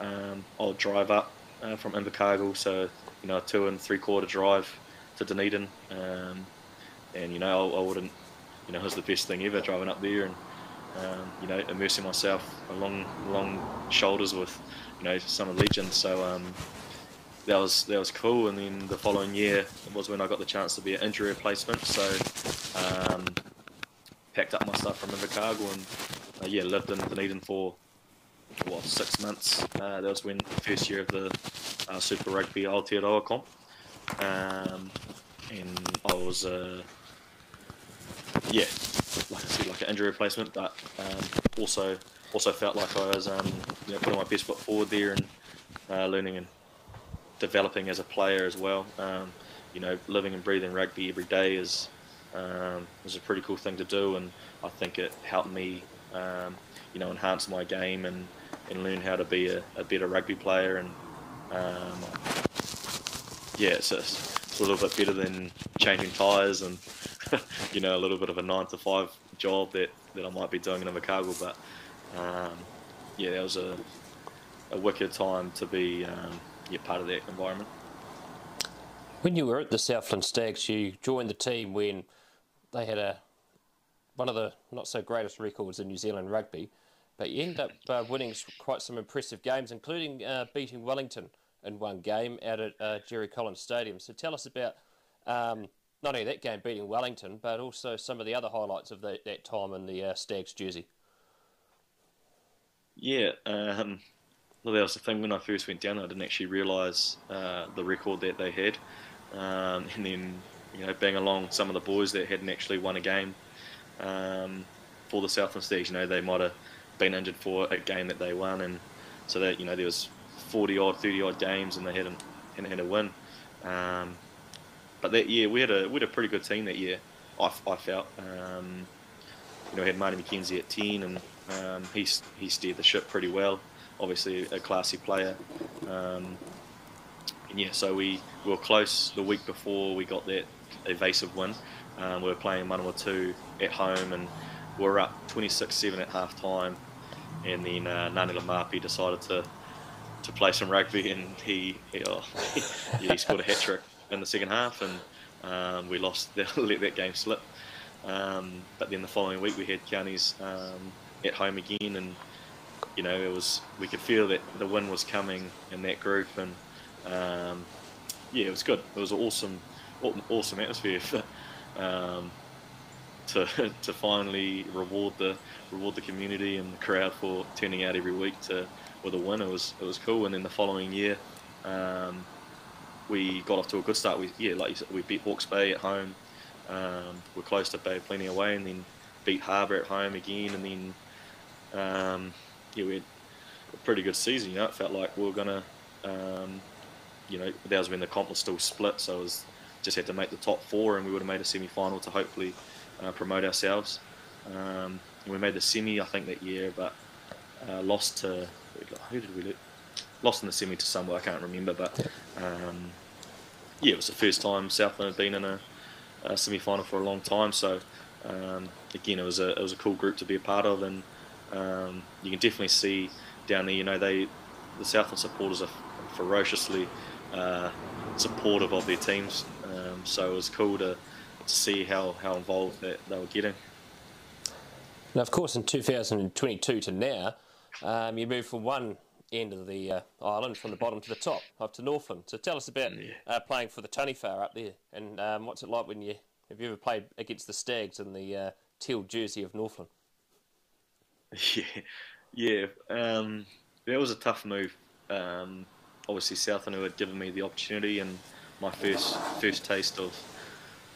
um, I'll drive up uh, from Invercargill, so you know, a two and three quarter drive to Dunedin, um, and you know, I, I wouldn't, you know, it was the best thing ever driving up there and um, you know, immersing myself along long shoulders with, you know, some of legends. So um, that was that was cool. And then the following year was when I got the chance to be an injury replacement. So um, packed up my stuff from Invercargill and uh, yeah, lived in Dunedin for what six months. Uh, that was when the first year of the uh, Super Rugby Aotearoa comp, um, and I was uh, yeah, like I said, like an injury replacement, but um, also also felt like I was um, you know, putting my best foot forward there and uh, learning and developing as a player as well. Um, you know, living and breathing rugby every day is um, was a pretty cool thing to do, and I think it helped me, um, you know, enhance my game and, and learn how to be a, a better rugby player. And um, yeah, it's, a, it's a little bit better than changing tyres and <laughs> you know, a little bit of a nine to five job that, that I might be doing in Invercargill. But um, yeah, that was a, a wicked time to be um, yeah, part of that environment.
When you were at the Southland Stags, you joined the team when they had a one of the not so greatest records in New Zealand rugby, but you end up uh, winning quite some impressive games, including uh, beating Wellington in one game out at uh, Jerry Collins Stadium. So tell us about um, not only that game beating Wellington, but also some of the other highlights of that, that time in the uh, Stags jersey.
Yeah, um, well, that was the thing when I first went down. I didn't actually realise uh, the record that they had, um, and then you know being along some of the boys that hadn't actually won a game um, for the Southland Stags. You know they might have been injured for a game that they won, and so that you know there was 40 odd, 30 odd games, and they hadn't hadn't had a win. Um, but that year we had a we had a pretty good team that year. I, I felt. Um, you know, we had Marty McKenzie at 10, and um, he he steered the ship pretty well. Obviously, a classy player. Um, and yeah, so we, we were close the week before we got that evasive win. Um, we were playing Manawatu at home, and we were up 26-7 at half time. And then uh, Ngani Laumape decided to to play some rugby, and he he, oh, <laughs> he scored a hat trick in the second half, and um, we lost, <laughs> let that game slip. Um, but then the following week we had counties um, at home again, and you know it was we could feel that the win was coming in that group, and um, yeah, it was good. It was an awesome, awesome atmosphere for, um, to <laughs> to finally reward the reward the community and the crowd for turning out every week to with a win. It was it was cool, and then the following year. Um, we got off to a good start. We yeah, like you said, we beat Hawke's Bay at home. Um, we're close to Bay Plenty away, and then beat Harbour at home again, and then um, yeah, we had a pretty good season. You know, it felt like we were gonna, um, you know, that was when the comp was still split, so it was just had to make the top four, and we would have made a semi-final to hopefully uh, promote ourselves. Um, we made the semi, I think, that year, but uh, lost to who did we lose? Lost in the semi to somewhere I can't remember, but um, yeah, it was the first time Southland had been in a uh, semi-final for a long time. So um, again, it was a it was a cool group to be a part of, and um, you can definitely see down there. You know, they the Southland supporters are ferociously uh, supportive of their teams. Um, so it was cool to, to see how, how involved that they were getting.
Now, of course, in 2022 to now, um, you moved from one end of the uh, island, from the bottom to the top, up to Northland. So tell us about yeah. uh, playing for the Taniwha up there, and um, what's it like when you have you ever played against the Stags in the uh, teal jersey of Northland? <laughs>
Yeah, yeah, um, that was a tough move. Um, obviously, Southland who had given me the opportunity and my first first taste of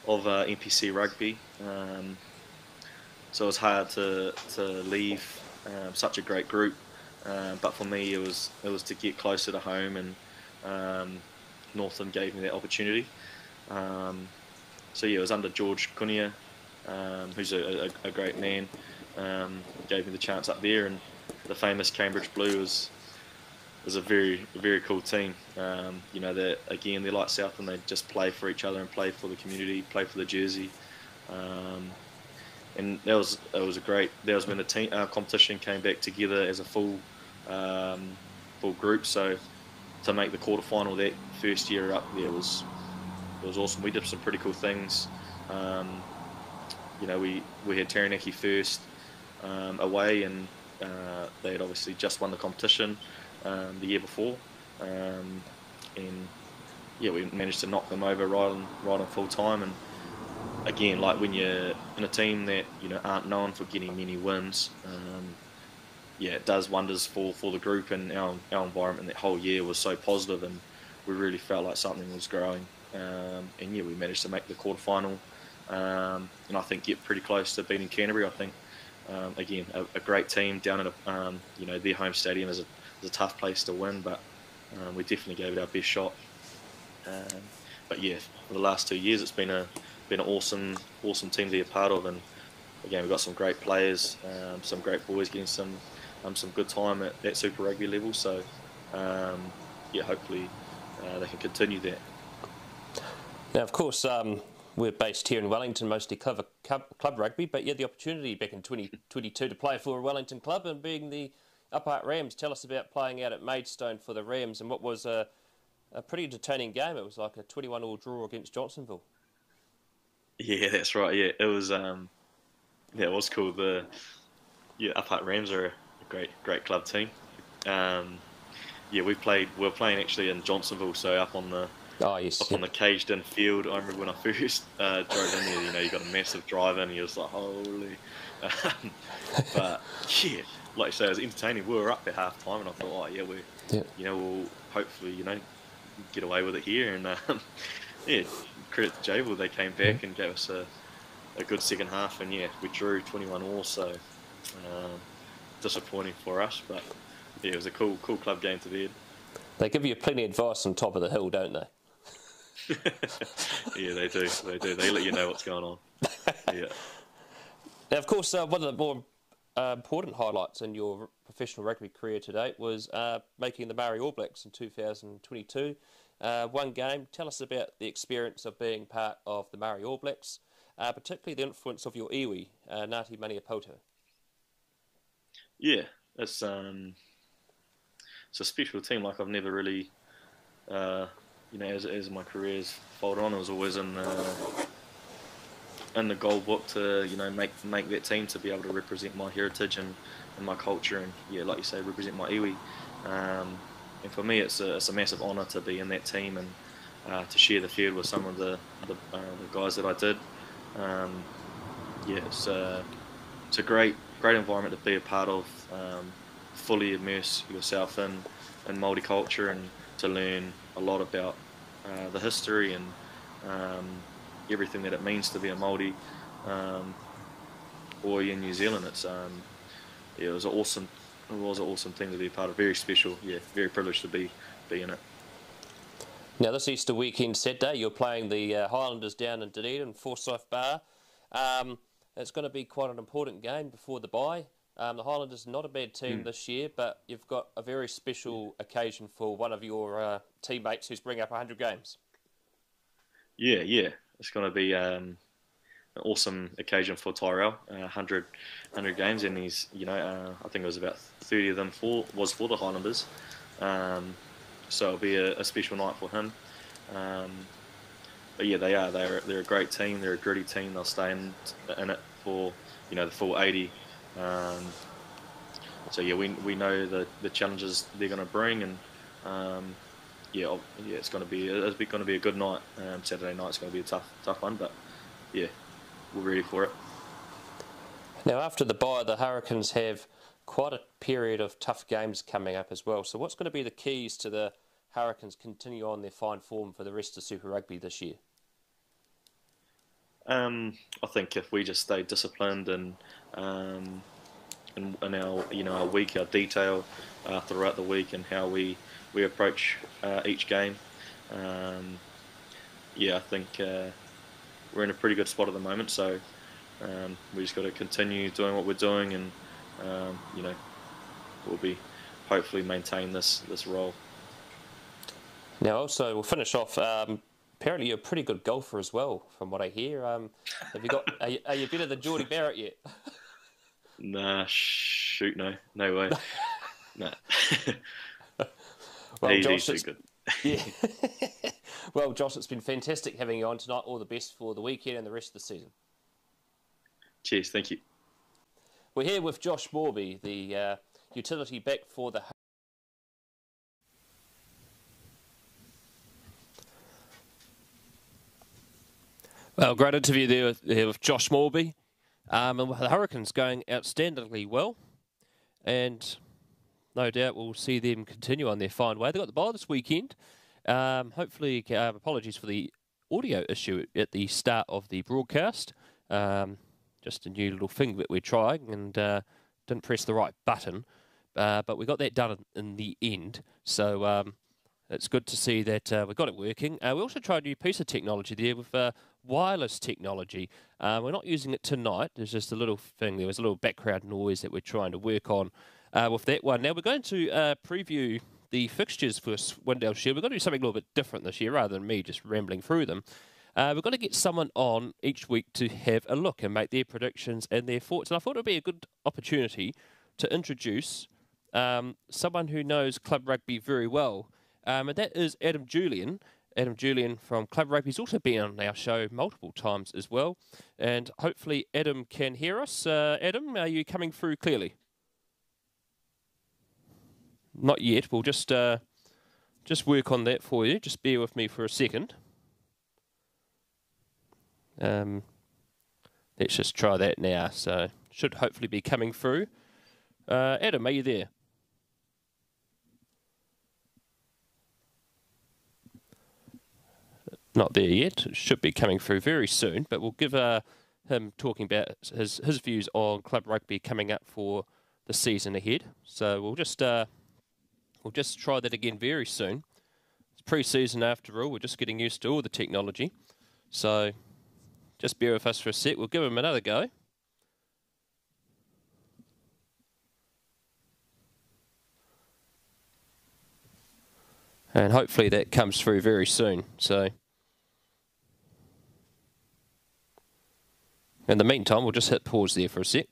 of uh, NPC rugby. Um, so it was hard to to leave um, such a great group uh, but for me, it was it was to get closer to home, and um, Northland gave me that opportunity. Um, so yeah, it was under George Konia, um, who's a, a, a, great man. Gave me the chance up there, and the famous Cambridge Blue was was a very very cool team. Um, you know, that again they're like South, and they just play for each other and play for the community, play for the jersey. Um, and that was that was a great. That was when the team uh, competition came back together as a full um, full group. So to make the quarterfinal that first year up there was it was awesome. We did some pretty cool things. Um, you know, we we had Taranaki first um, away, and uh, they had obviously just won the competition um, the year before, um, and yeah, we managed to knock them over right on right on full time. And again, like when you're in a team that you know aren't known for getting many wins, um, yeah, it does wonders for, for the group and our, our environment that whole year was so positive and we really felt like something was growing. Um, and yeah, we managed to make the quarterfinal um, and I think get pretty close to beating Canterbury. I think um, again a, a, great team down at a, um, you know their home stadium is a, is a tough place to win, but um, we definitely gave it our best shot. Um, but yeah, for the last two years, it's been a been an awesome awesome team to be a part of, and again we've got some great players, some great boys getting some um, some good time at that Super Rugby level. So, um, yeah, hopefully uh, they can continue that.
Now, of course, um, we're based here in Wellington, mostly club, club rugby, but you had the opportunity back in 2022 to play for a Wellington club and being the Upper Hutt Rams. Tell us about playing out at Maidstone for the Rams and what was a, a pretty entertaining game. It was like a 21 all draw against Johnsonville.
Yeah, that's right. Yeah, it was. Um, yeah, it was cool. The yeah, Upper Hutt Rams are a great great club team. Um, yeah, we played. We are playing actually in Johnsonville, so up on the
Oh yes.
Up on the caged in field. I remember when I <laughs> first uh, drove in there. You know, you got a massive drive in. And you're just like, holy. <laughs> Um, but yeah, like I say, it was entertaining. We were up at half time, and I thought, oh yeah, we,
Yeah.
you know, we'll hopefully, you know, get away with it here. And um, <laughs> yeah, credit to Jabil, they came back and gave us a, a good second half, and yeah, we drew 21 all. So um, disappointing for us, but yeah, it was a cool, cool club game to be in.
They give you plenty of advice on top of the hill, don't they? <laughs>
yeah, they do. They do. They let you know what's going on. <laughs> Yeah.
Now, of course, uh, one of the more uh, important highlights in your professional rugby career to date was uh, making the Maori All Blacks in 2022. Uh, one game. Tell us about the experience of being part of the Maori All Blacks, uh, particularly the influence of your iwi, uh, Ngāti Maniapoto.
Yeah, it's um, it's a special team. Like I've never really, uh, you know, as as my career's folded on, I was always in the in the goal book to you know make make that team to be able to represent my heritage and, and my culture and yeah, like you say, represent my iwi. Um, and for me, it's a it's a massive honour to be in that team and uh, to share the field with some of the the, uh, the guys that I did. Um, yeah, it's uh, it's a great great environment to be a part of. Um, fully immerse yourself in in Māori culture and to learn a lot about uh, the history and um, everything that it means to be a Māori um, boy in New Zealand. It's um, yeah, it was an awesome it was an awesome thing to be a part of. Very special. Yeah, very privileged to be be in it.
Now, this Easter weekend, Saturday, you're playing the uh, Highlanders down in Dunedin, Forsyth Bar. Um, it's going to be quite an important game before the bye. Um, the Highlanders are not a bad team this year, but you've got a very special occasion for one of your uh, teammates who's bringing up 100 games.
Yeah, yeah, it's going to be um, an awesome occasion for Tyrel. Uh, 100, 100 games, and he's you know uh, I think it was about 30 of them for was for the Highlanders. Um, so it'll be a, a special night for him. Um, but yeah, they are. They're they're a great team. They're a gritty team. They'll stay in, in it for you know the full 80. Um, so yeah, we, we know the, the challenges they're going to bring, and um, yeah, yeah, it's going to be it's going to be a good night. Um, Saturday night's going to be a tough tough one, but yeah, we're ready for it.
Now, after the bye, the Hurricanes have quite a period of tough games coming up as well. So, what's going to be the keys to the Hurricanes continue on their fine form for the rest of Super Rugby this year?
Um, I think if we just stay disciplined and um, in, in our you know our week, our detail uh, throughout the week, and how we we approach uh, each game, um, yeah, I think uh, we're in a pretty good spot at the moment. So um, we just got to continue doing what we're doing, and um, you know we'll be hopefully maintain this this role.
Now, also, we'll finish off. Um, apparently, you're a pretty good golfer as well, from what I hear. Um, have you got? Are you, are you better than Jordie Barrett yet? <laughs>
Nah, shoot, no, no way. <laughs> nah. <laughs>
Well,
He's-
Josh, it's- Yeah. <laughs> <laughs> well, Josh, it's been fantastic having you on tonight. All the best for the weekend and the rest of the season.
Cheers, thank you.
We're here with Josh Moorby, the uh, utility back for the. Well, great interview there with, there with Josh Moorby. Um, and the Hurricanes going outstandingly well. And no doubt we'll see them continue on their fine way. They got the bye this weekend. Um, hopefully, uh, apologies for the audio issue at the start of the broadcast. Um, just a new little thing that we're trying and uh, didn't press the right button. Uh, but we got that done in, the end. So um, it's good to see that uh, we got it working. Uh, we also tried a new piece of technology there with uh, wireless technology. Uh, we're not using it tonight. There's just a little thing. There was a little background noise that we're trying to work on uh, with that one. Now we're going to uh, preview the fixtures for Swindale Shield. We're going to do something a little bit different this year rather than me just rambling through them. Uh, we're going to get someone on each week to have a look and make their predictions and their thoughts. And I thought it would be a good opportunity to introduce um, someone who knows club rugby very well, um, and that is Adam Julian. Adam Julian from Club Rugby. He's also been on our show multiple times as well. And hopefully, Adam can hear us. Uh, Adam, are you coming through clearly? Not yet. We'll just uh, just work on that for you. Just bear with me for a second. Um, let's just try that now. So should hopefully be coming through. Uh, Adam, are you there? Not there yet. Should be coming through very soon, but we'll give uh, him talking about his his views on club rugby coming up for the season ahead. So we'll just uh, we'll just try that again very soon. It's pre-season after all. We're just getting used to all the technology. So just bear with us for a sec. We'll give him another go. And hopefully that comes through very soon. So. In the meantime, we'll just hit pause there for a sec.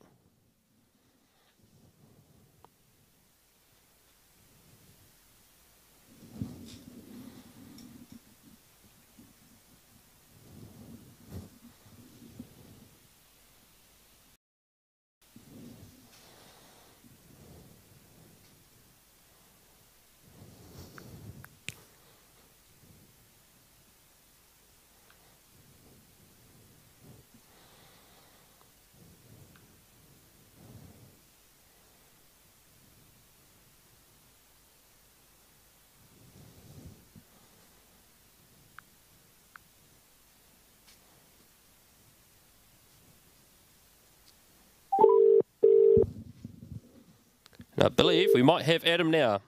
I believe we might have Adam now.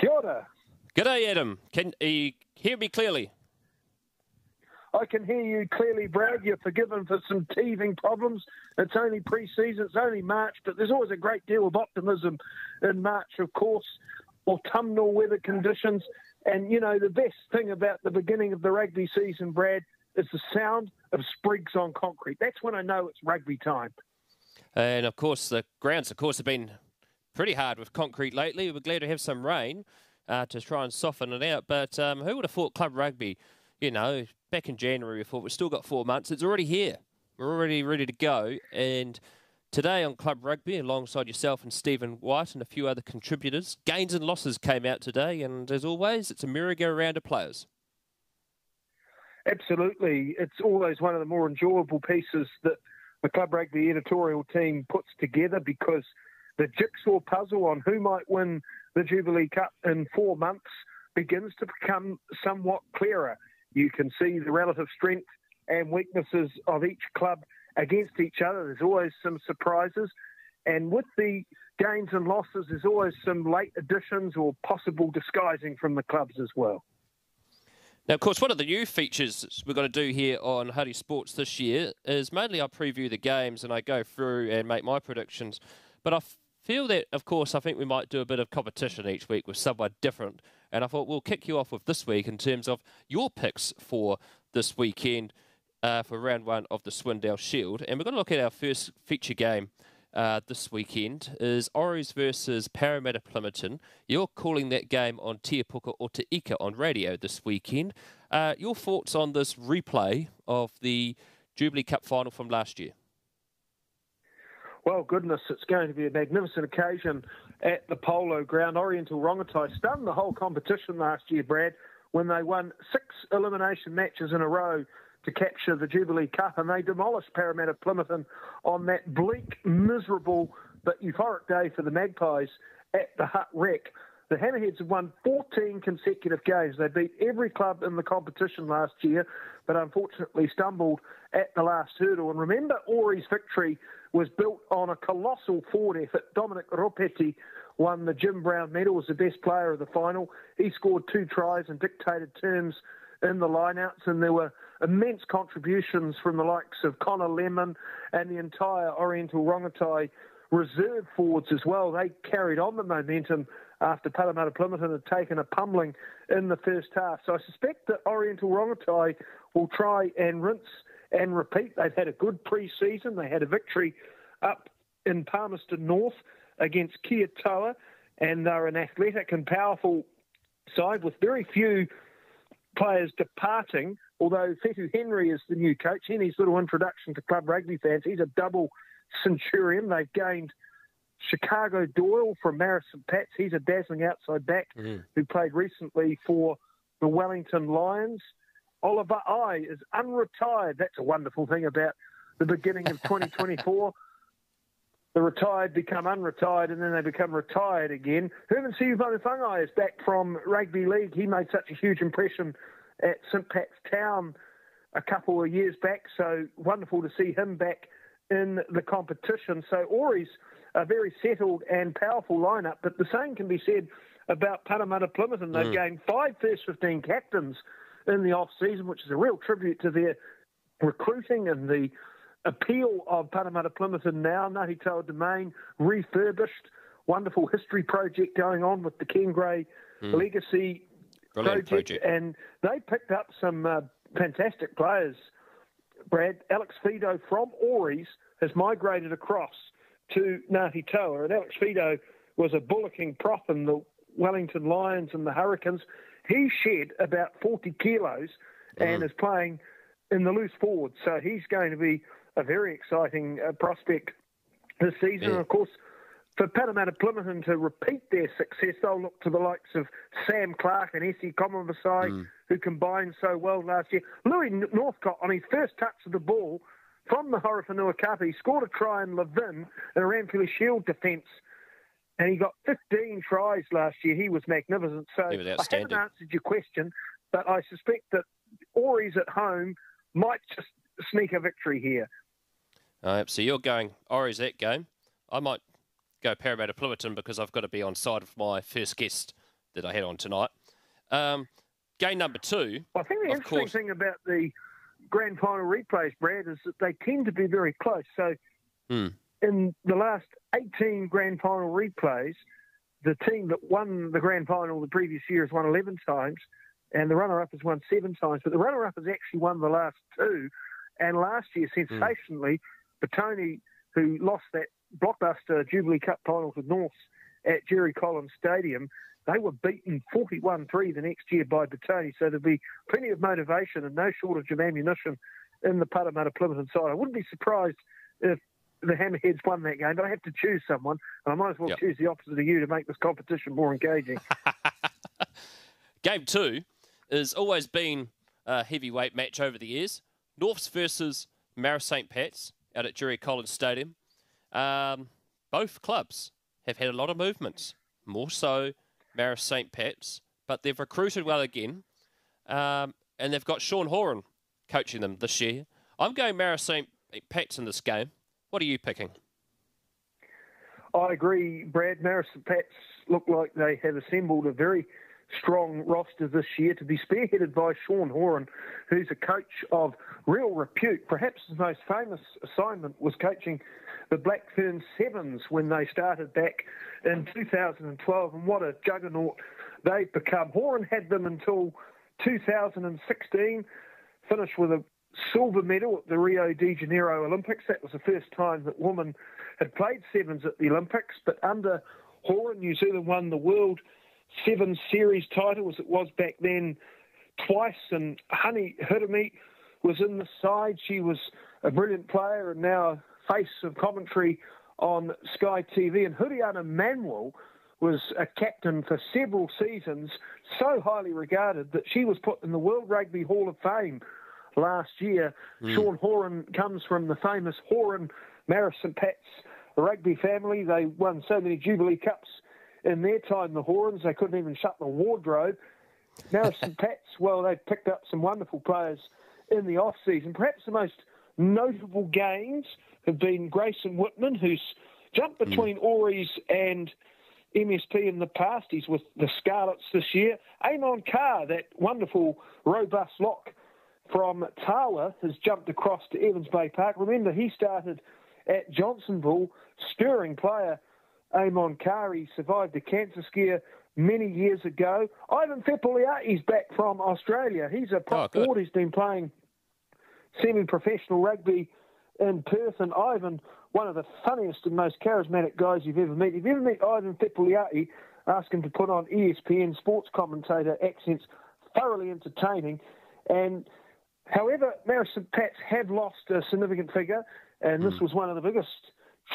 Kia ora.
G'day, Adam. Can you hear me clearly?
I can hear you clearly, Brad. You're forgiven for some teething problems. It's only pre-season, it's only March, but there's always a great deal of optimism in March, of course. Autumnal weather conditions. And, you know, the best thing about the beginning of the rugby season, Brad, is the sound of sprigs on concrete. That's when I know it's rugby time.
And of course, the grounds, of course, have been pretty hard with concrete lately. We're glad to have some rain uh, to try and soften it out. But um, who would have thought club rugby, you know, back in January, we thought we've still got four months. It's already here. We're already ready to go. And today on Club Rugby, alongside yourself and Stephen White and a few other contributors, gains and losses came out today. And as always, it's a merry-go-round of players.
Absolutely. It's always one of the more enjoyable pieces that – the Club Rugby editorial team puts together because the jigsaw puzzle on who might win the Jubilee Cup in four months begins to become somewhat clearer. You can see the relative strength and weaknesses of each club against each other. There's always some surprises. And with the gains and losses, there's always some late additions or possible disguising from the clubs as well.
Now, of course, one of the new features we're going to do here on Huddy Sports this year is mainly I preview the games and I go through and make my predictions. But I feel that, of course, I think we might do a bit of competition each week with someone different. And I thought we'll kick you off with this week in terms of your picks for this weekend uh, for round one of the Swindale Shield. And we're going to look at our first feature game uh, this weekend is Oris versus Paremata-Plimmerton. You're calling that game on Te Puka o on radio this weekend. Uh, your thoughts on this replay of the Jubilee Cup final from last year?
Well, goodness, it's going to be a magnificent occasion at the Polo Ground. Oriental Rongotai stunned the whole competition last year, Brad, when they won six elimination matches in a row to capture the Jubilee Cup, and they demolished Paremata-Plimmerton on that bleak, miserable but euphoric day for the Magpies at the Hutt Rec. The Hammerheads have won 14 consecutive games. They beat every club in the competition last year, but unfortunately stumbled at the last hurdle. And remember, Ori's victory was built on a colossal forward effort. Dominic Ropetti won the Jim Brown medal as the best player of the final. He scored two tries and dictated terms in the lineouts, and there were immense contributions from the likes of Connor Lemon and the entire Oriental Rongotai reserve forwards as well. They carried on the momentum after Paremata-Plimmerton had taken a pummeling in the first half. So I suspect that Oriental Rongotai will try and rinse and repeat. They've had a good pre-season. They had a victory up in Palmerston North against Kia Toa, and they're an athletic and powerful side with very few players departing, although Fetu Henry is the new coach. in his little introduction to club rugby fans, he's a double centurion. They've gained Chicago Doyle from Marist St. Pat's. He's a dazzling outside back
Mm.
who played recently for the Wellington Lions. Oliver I is unretired. That's a wonderful thing about the beginning of 2024. <laughs> the retired become unretired and then they become retired again. Herman Siuvanufangai is back from rugby league. He made such a huge impression at St. Pat's Town a couple of years back. So wonderful to see him back in the competition. So Ori's a very settled and powerful lineup, but the same can be said about Paremata-Plimmerton. And they've
Mm.
gained five first 15 captains in the off season, which is a real tribute to their recruiting and the appeal of Paremata-Plimmerton and now Ngāti Domain refurbished. Wonderful history project going on with the Ken Gray Legacy
Brilliant project.
and they picked up some uh, fantastic players. Brad Alex Fidow from Ori's has migrated across to Ngāti Toa, and Alex Fidow was a bullocking prop in the Wellington Lions and the Hurricanes. He shed about 40 kilos and is playing in the loose forward, so he's going to be a very exciting uh, prospect this season.
Yeah.
And of course, for Paremata-Plimmerton to repeat their success, they'll look to the likes of Sam Clark and Essie Common mm. who combined so well last year. Louis Northcott, on his first touch of the ball from the Horowhenua Cup, he scored a try in Levin in a Ranfurly Shield defence. And he got 15 tries last year. He was magnificent. So
was
I haven't answered your question, but I suspect that Ori's at home might just sneak a victory here.
All right, so you're going Ori's that game. I might go Paremata-Plimmerton because I've got to be on side of my first guest that I had on tonight. Um, game number two.
I think the interesting
course.
thing about the grand final replays, Brad, is that they tend to be very close. So
Hmm.
in the last 18 grand final replays, the team that won the grand final the previous year has won 11 times, and the runner-up has won seven times. But the runner-up has actually won the last two. And last year, sensationally, Petone, who lost that blockbuster Jubilee Cup final with North at Jerry Collins Stadium, they were beaten 41-3 the next year by Petone. So there'll be plenty of motivation and no shortage of ammunition in the Paremata-Plimmerton side. I wouldn't be surprised if the Hammerheads won that game, but I have to choose someone, and I might as well
Yep.
choose the opposite of you to make this competition more engaging. <laughs>
Game two has always been a heavyweight match over the years. Norths versus Marist St. Pat's out at Jerry Collins Stadium. Um, both clubs have had a lot of movements, more so Marist St. Pat's, but they've recruited well again. Um, and they've got Sean Horan coaching them this year. I'm going Marist St. Pat's in this game. What are you picking?
I agree, Brad. Marist St. Pats look like they have assembled a very strong roster this year to be spearheaded by Sean Horan, who's a coach of real repute. Perhaps his most famous assignment was coaching the Blackfern Sevens when they started back in 2012, and what a juggernaut they've become. Horan had them until 2016, finished with a silver medal at the Rio de Janeiro Olympics. That was the first time that women had played sevens at the Olympics, but under Horan, New Zealand won the World Seven Series title as it was back then twice, and Honey Hireme was in the side. She was a brilliant player and now face of commentary on Sky TV. And Huriana Manuel was a captain for several seasons, so highly regarded that she was put in the World Rugby Hall of Fame last year. Hmm. Sean Horan comes from the famous Horan Marist St. Pat's rugby family. They won so many Jubilee Cups in their time, the Horns. They couldn't even shut the wardrobe. Marist St. Pat's, well, they've picked up some wonderful players in the off season. Perhaps the most notable gains have been Grayson Whitman, who's jumped hmm. between Ori's and MSP in the past. He's with the Scarlets this year. Amon Carr, that wonderful robust lock from Tawa, has jumped across to Evans Bay Park. Remember, he started at Johnsonville, stirring player Amon Carr. He survived a cancer scare many years ago. Ivan Fepoliati's back from Australia. He's a prop
Oh,
forward. He's been playing semi-professional rugby in Perth, and Ivan, one of the funniest and most charismatic guys you've ever met. If you ever meet Ivan Fepoliati, ask him to put on ESPN sports commentator accents, thoroughly entertaining. And however, Marist St. Pat's have lost a significant figure, and this was one of the biggest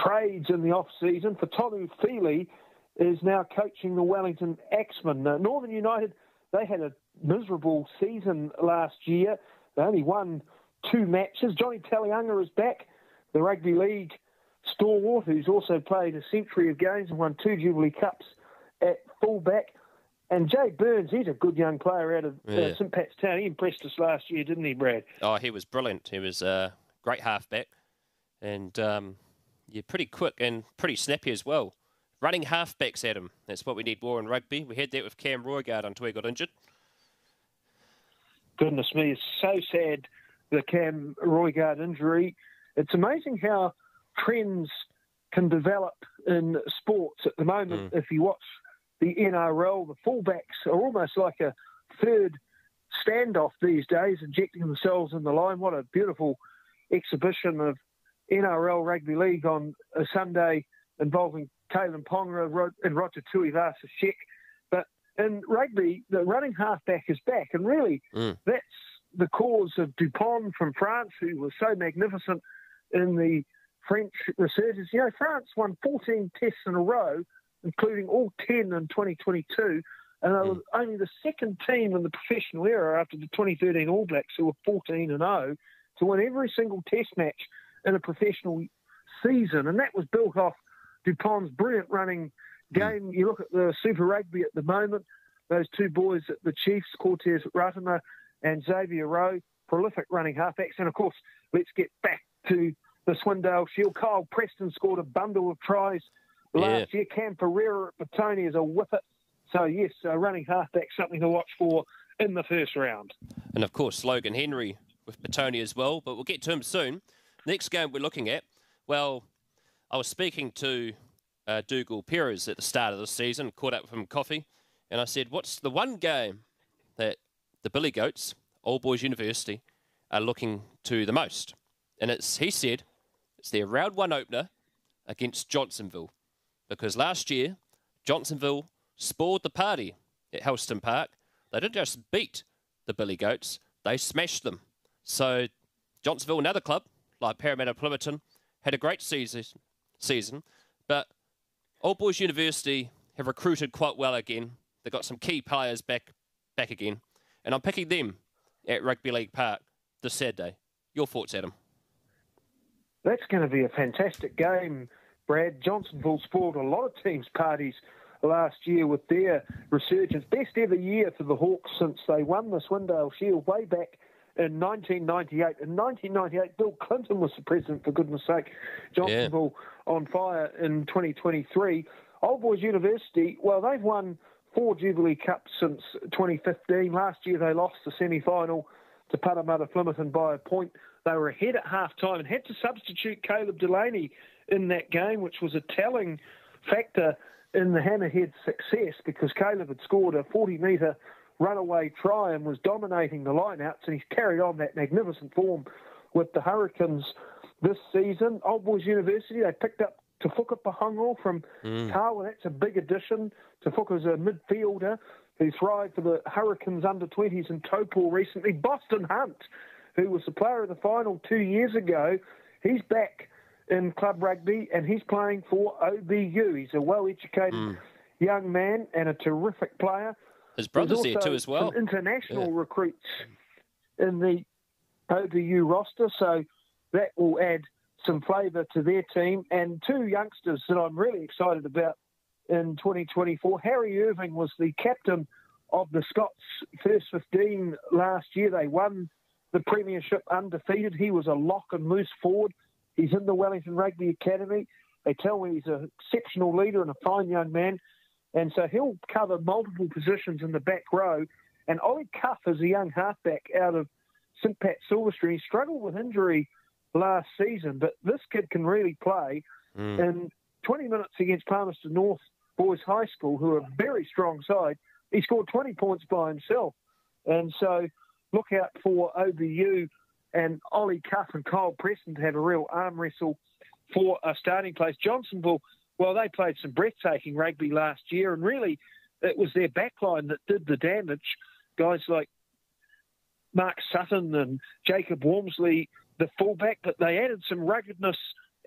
trades in the off season. For Tonu Feely is now coaching the Wellington Axemen. Uh, Northern United, they had a miserable season last year. They only won two matches. Johnny Talianga is back, the rugby league stalwart, who's also played a century of games and won two Jubilee Cups at fullback. And Jay Burns, he's a good young player out of uh, yeah. uh, St Pat's Town. He impressed us last year, didn't he, Brad?
Oh, he was brilliant. He was a great halfback and um, yeah, pretty quick and pretty snappy as well. Running halfbacks at him. That's what we need more in rugby. We had that with Cam Roigard until he got injured.
Goodness me, it's so sad the Cam Roigard injury. It's amazing how trends can develop in sports at the moment. Mm. If you watch the NRL, the fullbacks are almost like a third standoff these days, injecting themselves in the line. What a beautiful exhibition of NRL rugby league on a Sunday involving Kalyn Ponga and Roger Tuivasa-Sheck. But in rugby, the running halfback is back, and really mm. that's the cause of Dupont from France, who was so magnificent in the French resurgence. You know, France won 14 tests in a row, including all 10 in 2022. And they were only the second team in the professional era after the 2013 All Blacks, who were 14 and 0, to win every single test match in a professional season. And that was built off Dupont's brilliant running game. You look at the Super Rugby at the moment, those two boys at the Chiefs, Cortez Ratima and Xavier Rowe, prolific running halfbacks. And of course, let's get back to the Swindale Shield. Kyle Preston scored a bundle of tries last yeah. year. Cam Pereira at Petone is a whippet. So, yes, uh, running halfback, something to watch for in the first round.
And of course, Logan Henry with Petone as well, but we'll get to him soon. Next game we're looking at, well, I was speaking to uh, Dougal Perez at the start of the season, caught up with him coffee, and I said, What's the one game that the Billy Goats, Old Boys University, are looking to the most? And it's he said it's their round one opener against Johnsonville. Because last year, Johnsonville spoiled the party at Helston Park. They didn't just beat the Billy Goats, they smashed them. So Johnsonville, another club like Paremata-Plimmerton, had a great season, season, but Old Boys University have recruited quite well again. They've got some key players back back again, and I'm picking them at Rugby League Park this Saturday. Your thoughts, Adam?
That's going to be a fantastic game, Brad. Johnsonville spoiled a lot of teams' parties last year with their resurgence. Best ever year for the Hawks since they won the Swindale Shield way back in 1998. In 1998, Bill Clinton was the president, for goodness sake. Johnsonville yeah. on fire in 2023. Old Boys University, well, they've won four Jubilee Cups since 2015. Last year, they lost the semi final to Paremata-Plimmerton by a point. They were ahead at half time and had to substitute Caleb Delaney in that game, which was a telling factor in the Hammerhead success because Caleb had scored a 40 metre runaway try and was dominating the lineouts, and he's carried on that magnificent form with the Hurricanes this season. Old Boys University, they picked up Tafuka Pahango from mm. Tawa. That's a big addition. Tafuka's a midfielder who thrived for the Hurricanes under 20s in Topol recently. Boston Hunt, who was the player of the final two years ago, he's back in club rugby and he's playing for OBU. He's a well educated mm. young man and a terrific player.
His brother's there too as well.
International yeah. recruits in the OBU roster, so that will add some flavour to their team. And two youngsters that I'm really excited about in 2024. Harry Irving was the captain of the Scots first 15 last year. They won the premiership undefeated. He was a lock and loose forward. He's in the Wellington Rugby Academy. They tell me he's an exceptional leader and a fine young man. And so he'll cover multiple positions in the back row. And Ollie Cuff is a young halfback out of St. Pat Silverstream. He struggled with injury last season, but this kid can really play. Mm. In 20 minutes against Palmerston North Boys High School, who are a very strong side, he scored 20 points by himself. And so look out for OBU and Ollie Cuff and Kyle Preston to have a real arm wrestle for a starting place. Johnsonville well, they played some breathtaking rugby last year, and really it was their backline that did the damage. Guys like Mark Sutton and Jacob Wormsley, the fullback, but they added some ruggedness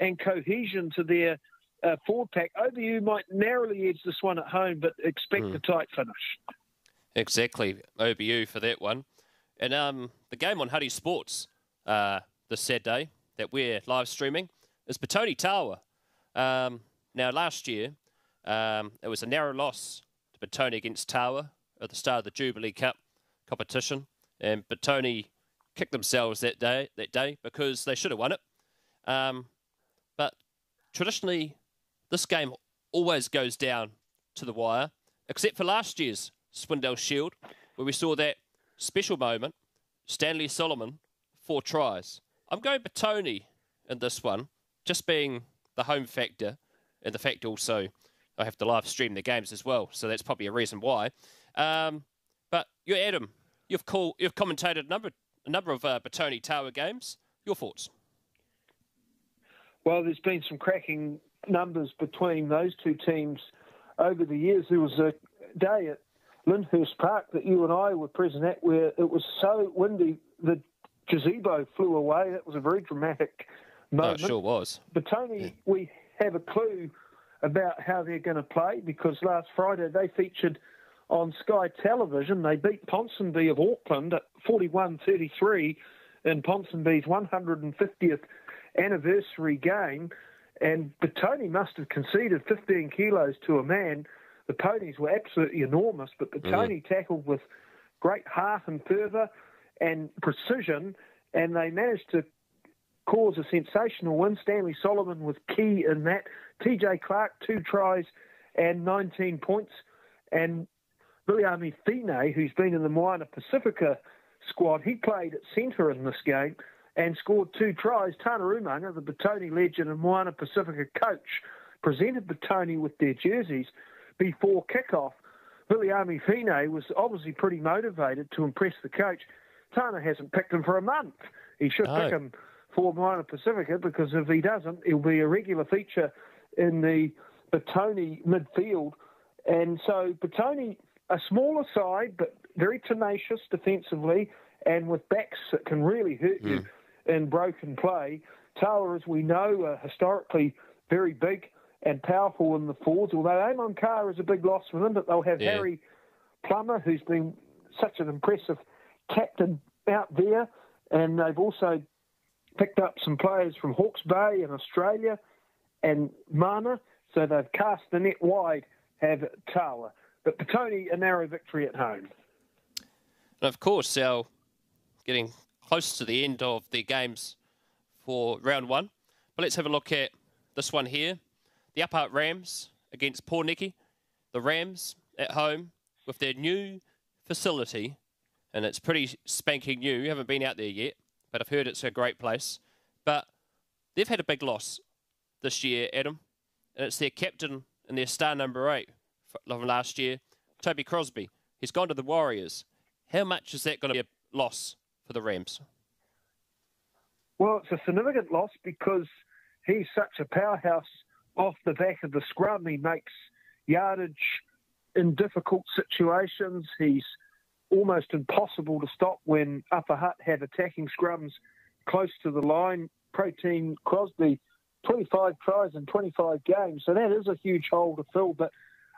and cohesion to their uh, forward pack. OBU might narrowly edge this one at home, but expect mm. a tight finish.
Exactly, OBU for that one. And um, the game on Huddy Sports uh, this Saturday that we're live streaming is Petone Tawa. Um, now, last year, um, it was a narrow loss to Petone against Tawa at the start of the Jubilee Cup competition, and Petone kicked themselves that day that day because they should have won it. Um, but traditionally, this game always goes down to the wire, except for last year's Swindale Shield, where we saw that special moment. Stanley Solomon, four tries. I'm going Petone in this one, just being the home factor, and the fact also I have to live stream the games as well, so that's probably a reason why. Um, but you're Adam. You've call, you've commentated a number a number of uh, Petone Tawa games. Your thoughts?
Well, there's been some cracking numbers between those two teams over the years. There was a day at Lyndhurst Park that you and I were present at where it was so windy the gazebo flew away. That was a very dramatic moment.
Oh, it sure was.
Petone, yeah. we have a clue about how they're going to play because last Friday they featured on Sky Television. They beat Ponsonby of Auckland at 41 33 in Ponsonby's 150th anniversary game. And Petone must have conceded 15 kilos to a man. The ponies were absolutely enormous, but Petone mm. tackled with great heart and fervour and precision, and they managed to cause a sensational win. Stanley Solomon was key in that. TJ Clark, two tries and 19 points. And Viliami Fine, who's been in the Moana Pacifica squad, he played at centre in this game and scored two tries. Tana Umaga, the Petone legend and Moana Pacifica coach, presented Petone with their jerseys before kickoff. Viliami Fine was obviously pretty motivated to impress the coach. Tana hasn't picked him for a month. He should pick him for Moana Pacifica because if he doesn't, he'll be a regular feature in the Petone midfield. And so Petone, a smaller side, but very tenacious defensively, and with backs that can really hurt you mm. in broken play. Tawa, as we know, are historically very big and powerful in the forwards, although Amon Carr is a big loss for them, but they'll have yeah. Harry Plummer, who's been such an impressive captain out there, and they've also picked up some players from Hawke's Bay in Australia and Mana, so they've cast the net wide, have Tawa. But Petone, a narrow victory at home.
And of course, our getting close to the end of the games for round one. But let's have a look at this one here. The Upper Rams against Pōneke. The Rams at home with their new facility, and it's pretty spanking new. You haven't been out there yet but I've heard it's a great place. But they've had a big loss this year, Adam, and it's their captain and their star number eight from last year, Toby Crosby. He's gone to the Warriors. How much is that going to be a loss for the Rams?
Well, it's a significant loss because he's such a powerhouse off the back of the scrum. He makes yardage in difficult situations. He's almost impossible to stop when Upper Hutt have attacking scrums close to the line. Protein Crosby, 25 tries in 25 games, so that is a huge hole to fill. But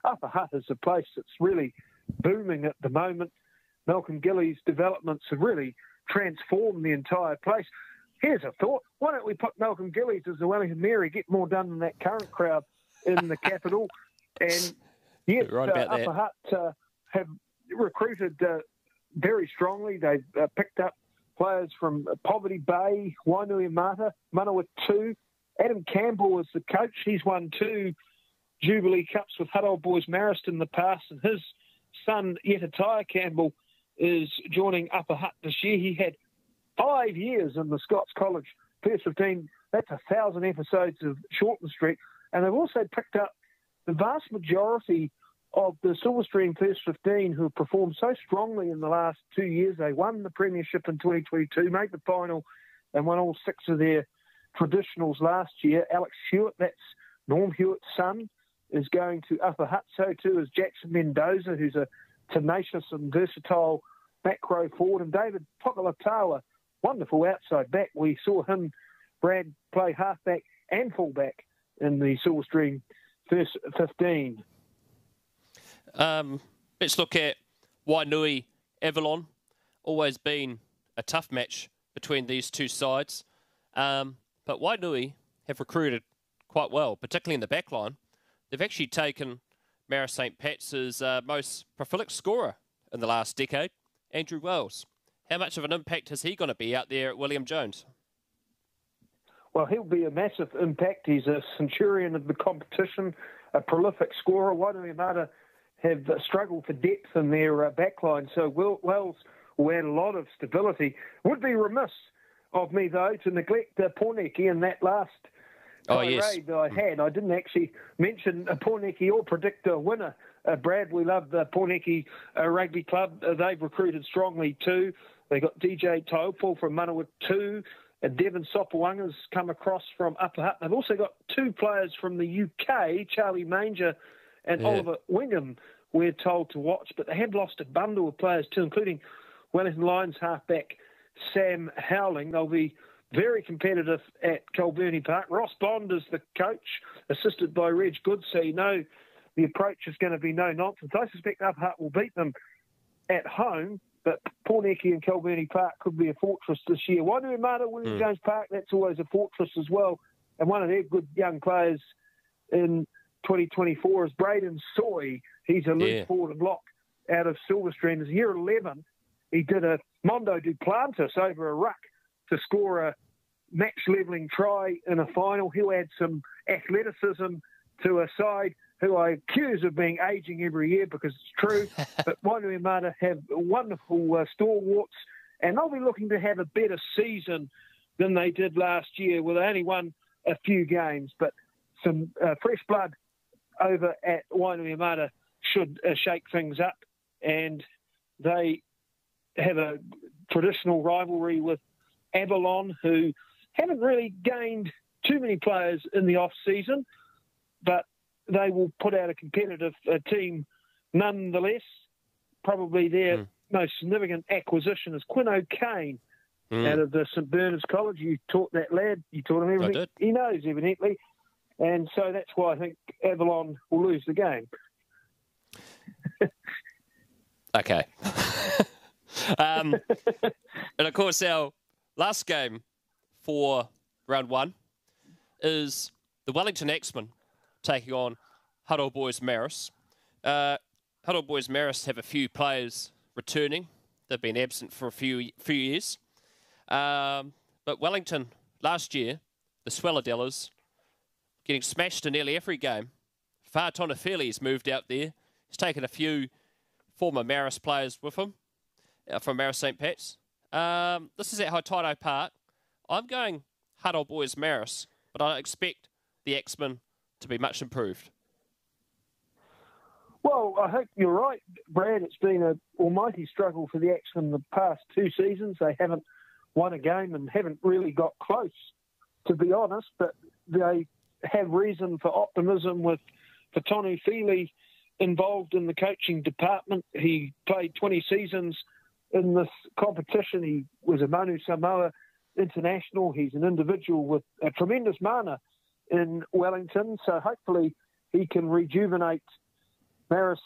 Upper Hutt is a place that's really booming at the moment. Malcolm Gillies' developments have really transformed the entire place. Here's a thought: Why don't we put Malcolm Gillies as the Wellington Mayor, get more done than that current crowd in the capital? And yes, right uh, Upper Hutt uh, have recruited uh, very strongly. They've uh, picked up players from Poverty Bay, Wainuiomata, Manawatu. Adam Campbell is the coach. He's won two Jubilee Cups with Old Boys Marist in the past, and his son, Yetatai Campbell, is joining Upper Hutt this year. He had five years in the Scots College first 15. That's a thousand episodes of Shortland Street. And they've also picked up the vast majority of the Silverstream First 15 who have performed so strongly in the last two years. They won the Premiership in 2022, made the final, and won all six of their traditionals last year. Alex Hewitt, that's Norm Hewitt's son, is going to Upper Hutt. So too is Jackson Mendoza, who's a tenacious and versatile back row forward. And David Pokalatawa, wonderful outside back. We saw him, Brad, play halfback and fullback in the Silverstream first 15.
Um, let's look at Wainui Avalon. Always been a tough match between these two sides. Um, but Wainui have recruited quite well, particularly in the back line. They've actually taken Marist St. Pat's uh, most prolific scorer in the last decade, Andrew Wells. How much of an impact is he going to be out there at William Jones?
Well, he'll be a massive impact. He's a centurion of the competition, a prolific scorer. Wainuiomata have struggled for depth in their uh, backline, so Wells will add a lot of stability. Would be remiss of me, though, to neglect uh, Pōneke in that last oh, yes. that I had. I didn't actually mention a Pōneke or predict a winner. Uh, Brad, we love the Pōneke uh, Rugby Club. Uh, they've recruited strongly too. They got DJ Taupō from Manawa 2. Uh, Devon Sopoaga's come across from Upper Hutt. They've also got two players from the UK, Charlie Manger and yeah. Oliver Wingham, we're told to watch. But they have lost a bundle of players too, including Wellington Lions halfback Sam Howling. They'll be very competitive at Kilbirnie Park. Ross Bond is the coach, assisted by Reg Good, so you know the approach is going to be no nonsense. I suspect Hutt will beat them at home, but Pōneke and Kilbirnie Park could be a fortress this year. Wainuiomata, William mm. Jones Park, that's always a fortress as well. And one of their good young players in 2024 is Braden Soy. He's a loose yeah. forward block out of Silverstream. He's year 11. He did a Mondo Duplantis over a ruck to score a match levelling try in a final. He'll add some athleticism to a side who I accuse of being ageing every year because it's true. <laughs> but Wainuiomata have wonderful uh, stalwarts, and they'll be looking to have a better season than they did last year, where they only won a few games. But some uh, fresh blood over at Wainuiomata should uh, shake things up, and they have a traditional rivalry with Avalon, who haven't really gained too many players in the off season, but they will put out a competitive uh, team nonetheless. Probably their mm. most significant acquisition is Quinn O'Kane mm. out of the St Bernard's College. You taught that lad, you taught him everything he knows, evidently. And so that's why I think Avalon will lose the game. <laughs>
okay. <laughs> um, and of course, our last game for round one is the Wellington Axemen taking on Hutt Old Boys Marist. Uh, Hutt Old Boys Marist have a few players returning. They've been absent for a few few years. Um, but Wellington last year, the Swelladellas, getting smashed in nearly every game. Faatonu Fili's moved out there. He's taken a few former Marist players with him uh, from Marist St. Pat's. Um, this is at Hataitai Park. I'm going Hutt Old Boys Marist, but I expect the Axemen to be much improved.
Well, I hope you're right, Brad. It's been an almighty struggle for the Axemen the past two seasons. They haven't won a game and haven't really got close, to be honest. But they have reason for optimism with Faatonu Fili involved in the coaching department. He played 20 seasons in this competition. He was a Manu Samoa international. He's an individual with a tremendous mana in Wellington. So hopefully he can rejuvenate Marist,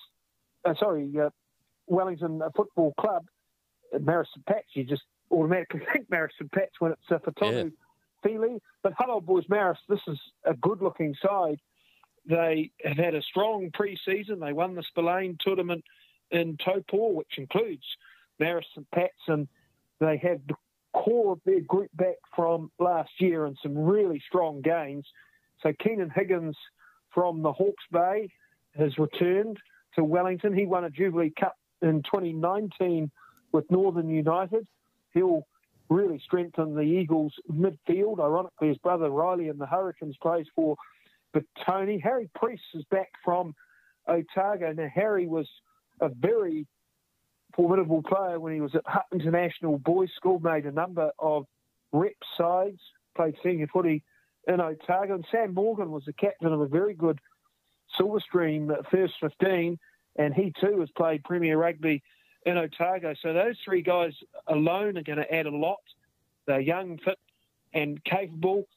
uh, sorry, uh, Wellington Football Club, Marist St. Pat's. You just automatically <laughs> think Marist and Pat's when it's uh, Faatonu yeah. Fili. But Hutt Old Boys Marist, this is a good looking side. They have had a strong pre season. They won the Spillane tournament in Taupo, which includes Marist and Pat's, and they have core of their group back from last year and some really strong gains. So Keenan Higgins from the Hawke's Bay has returned to Wellington. He won a Jubilee Cup in 2019 with Northern United. He'll really strengthen the Eagles' midfield. Ironically, his brother Riley in the Hurricanes plays for but Tony. Harry Priest is back from Otago. Now, Harry was a very formidable player when he was at Hutt International Boys School, made a number of rep sides, played senior footy in Otago. And Sam Morgan was the captain of a very good Silverstream first 15, and he too has played Premier Rugby in Otago. So those three guys alone are going to add a lot. They're young, fit, and capable.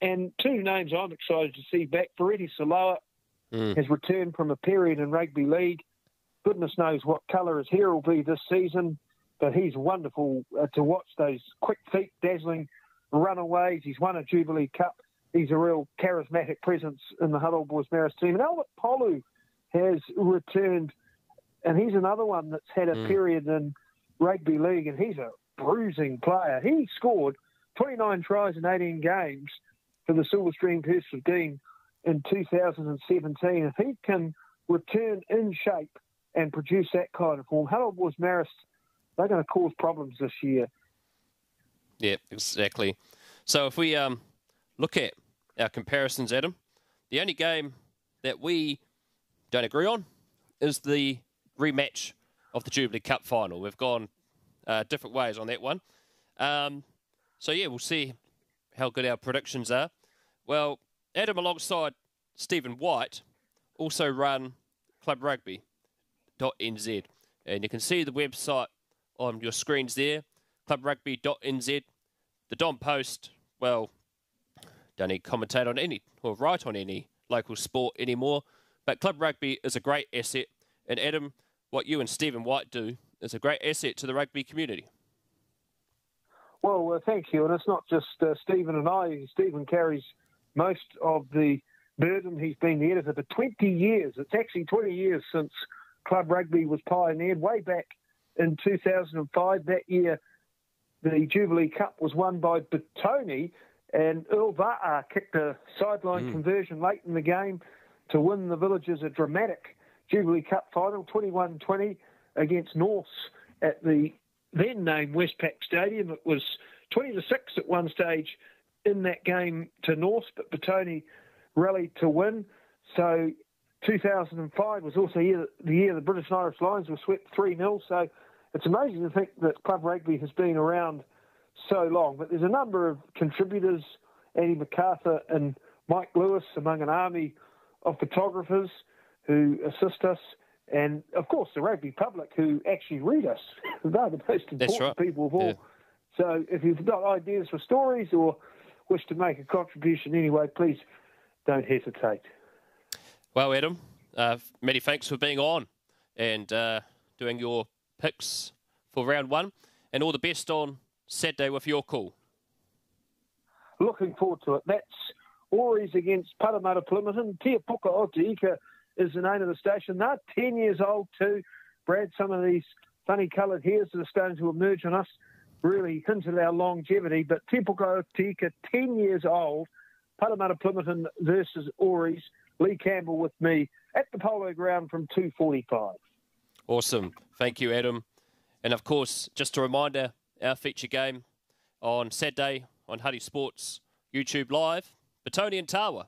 and two names I'm excited to see back. Ferretti Saloa mm. has returned from a period in rugby league. Goodness knows what colour his hair will be this season, but he's wonderful uh, to watch. Those quick feet, dazzling runaways. He's won a Jubilee Cup. He's a real charismatic presence in the Hutt Old Boys Marist team. And Albert Polu has returned, and he's another one that's had a mm. period in rugby league, and he's a bruising player. He scored 29 tries in 18 games for the Silverstream Hereford Dean in 2017. If he can return in shape and produce that kind of form, Hutt Old Boys Marist, they're going to cause problems this year.
Yeah, exactly. So if we um, look at our comparisons, Adam, the only game that we don't agree on is the rematch of the Jubilee Cup final. We've gone uh, different ways on that one. Um, so, yeah, we'll see how good our predictions are. Well, Adam, alongside Stephen White, also run clubrugby.nz. And you can see the website on your screens there, clubrugby.nz. The Dom Post, well, don't need commentate on any or write on any local sport anymore. But club rugby is a great asset. And Adam, what you and Stephen White do is a great asset to the rugby community.
Well, uh, thank you. And it's not just uh, Stephen and I. Stephen carries most of the burden. He's been the editor for 20 years. It's actually 20 years since club rugby was pioneered, way back in 2005. That year, the Jubilee Cup was won by Petone, and Earl Va'a kicked a sideline mm. conversion late in the game to win the Villagers a dramatic Jubilee Cup final, 21 20 against Norths at the then named Westpac Stadium. It was 20 to 6 at one stage in that game to Norths, but Petone rallied to win. So 2005 was also the year the British and Irish Lions were swept 3 0. So it's amazing to think that club rugby has been around so long. But there's a number of contributors, Andy MacArthur and Mike Lewis, among an army of photographers who assist us, and of course the rugby public who actually read us. <laughs> They're the most important right. people of all. Yeah. So if you've got ideas for stories or wish to make a contribution anyway, please don't hesitate.
Well, Adam, uh, many thanks for being on and uh, doing your picks for round one, and all the best on Saturday with your call.
Looking forward to it. That's Auries against Paremata-Plimmerton. Tia Puka Otaika is the name of the station. They're 10 years old too. Brad, some of these funny coloured hairs that are starting to emerge on us really hint at our longevity. But Te Puka Otaika, 10 years old. Paremata-Plimmerton versus Auries. Lee Campbell with me at the polo ground from 2.45.
Awesome. Thank you, Adam. And of course, just a reminder, our feature game on Saturday on Huddy Sports YouTube Live. Petone and Tawa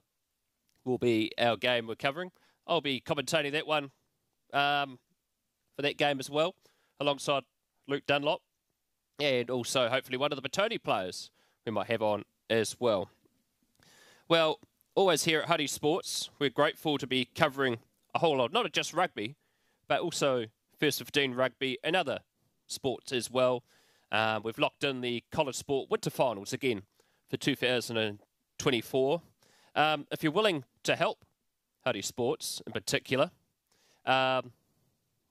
will be our game we're covering. I'll be commentating that one um, for that game as well, alongside Luke Dunlop, and also hopefully one of the Petone players we might have on as well. Well, always here at Huddy Sports, we're grateful to be covering a whole lot, not just rugby, but also first 15 rugby and other sports as well. Um, we've locked in the college sport winter finals again for 2024. Um, if you're willing to help Huddy Sports in particular, um,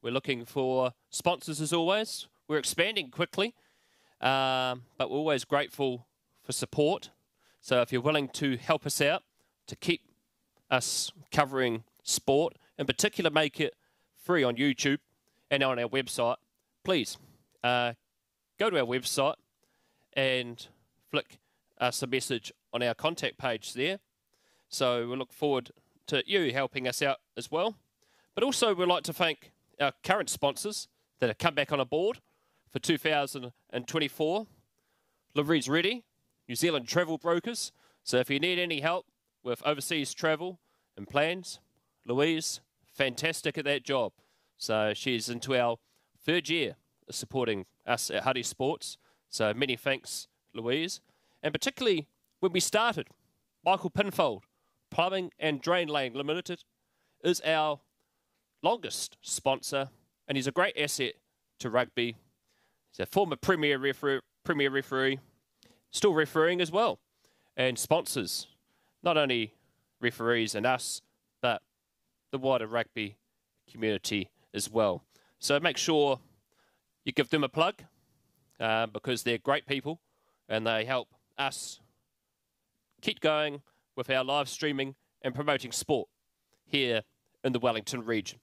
we're looking for sponsors as always. We're expanding quickly, um, but we're always grateful for support. So if you're willing to help us out to keep us covering sport, in particular, make it free on YouTube and on our website, please uh, go to our website and flick us a message on our contact page there. So we look forward to you helping us out as well. But also, we'd like to thank our current sponsors that have come back on a board for 2024. Louise Reedy, New Zealand Travel Brokers. So if you need any help with overseas travel and plans, Louise, fantastic at that job. So she's into our third year supporting us at Huddy Sports. So many thanks, Louise. And particularly when we started, Michael Pinfold, Plumbing and Drainlaying Limited, is our longest sponsor, and he's a great asset to rugby. He's a former premier referee, premier referee, still refereeing as well. and sponsors, not only referees and us, but the wider rugby community as well. So make sure you give them a plug uh, because they're great people and they help us keep going with our live streaming and promoting sport here in the Wellington region.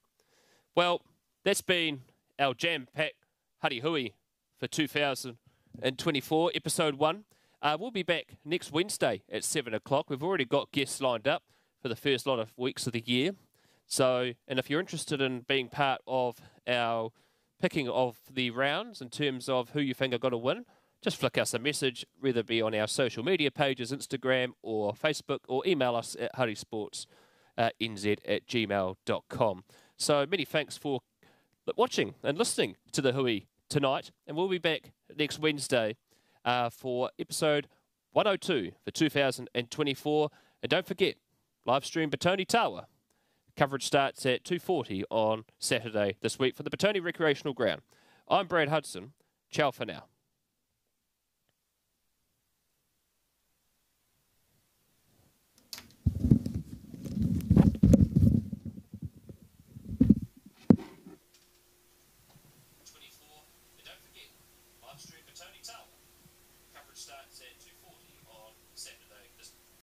Well, that's been our jam-packed Huddy Hui for 2024, episode one. Uh, we'll be back next Wednesday at 7 o'clock. We've already got guests lined up for the first lot of weeks of the year. So, and if you're interested in being part of our picking of the rounds in terms of who you think are going to win, just flick us a message, whether it be on our social media pages, Instagram or Facebook, or email us at huddysportsnz uh, at gmail.com. So many thanks for watching and listening to the Hui tonight, and we'll be back next Wednesday uh, for episode 102 for 2024. And don't forget, live stream Petone Tawa. Coverage starts at 2.40 on Saturday this week for the Petone Recreational Ground. I'm Brad Hudson. Ciao for now.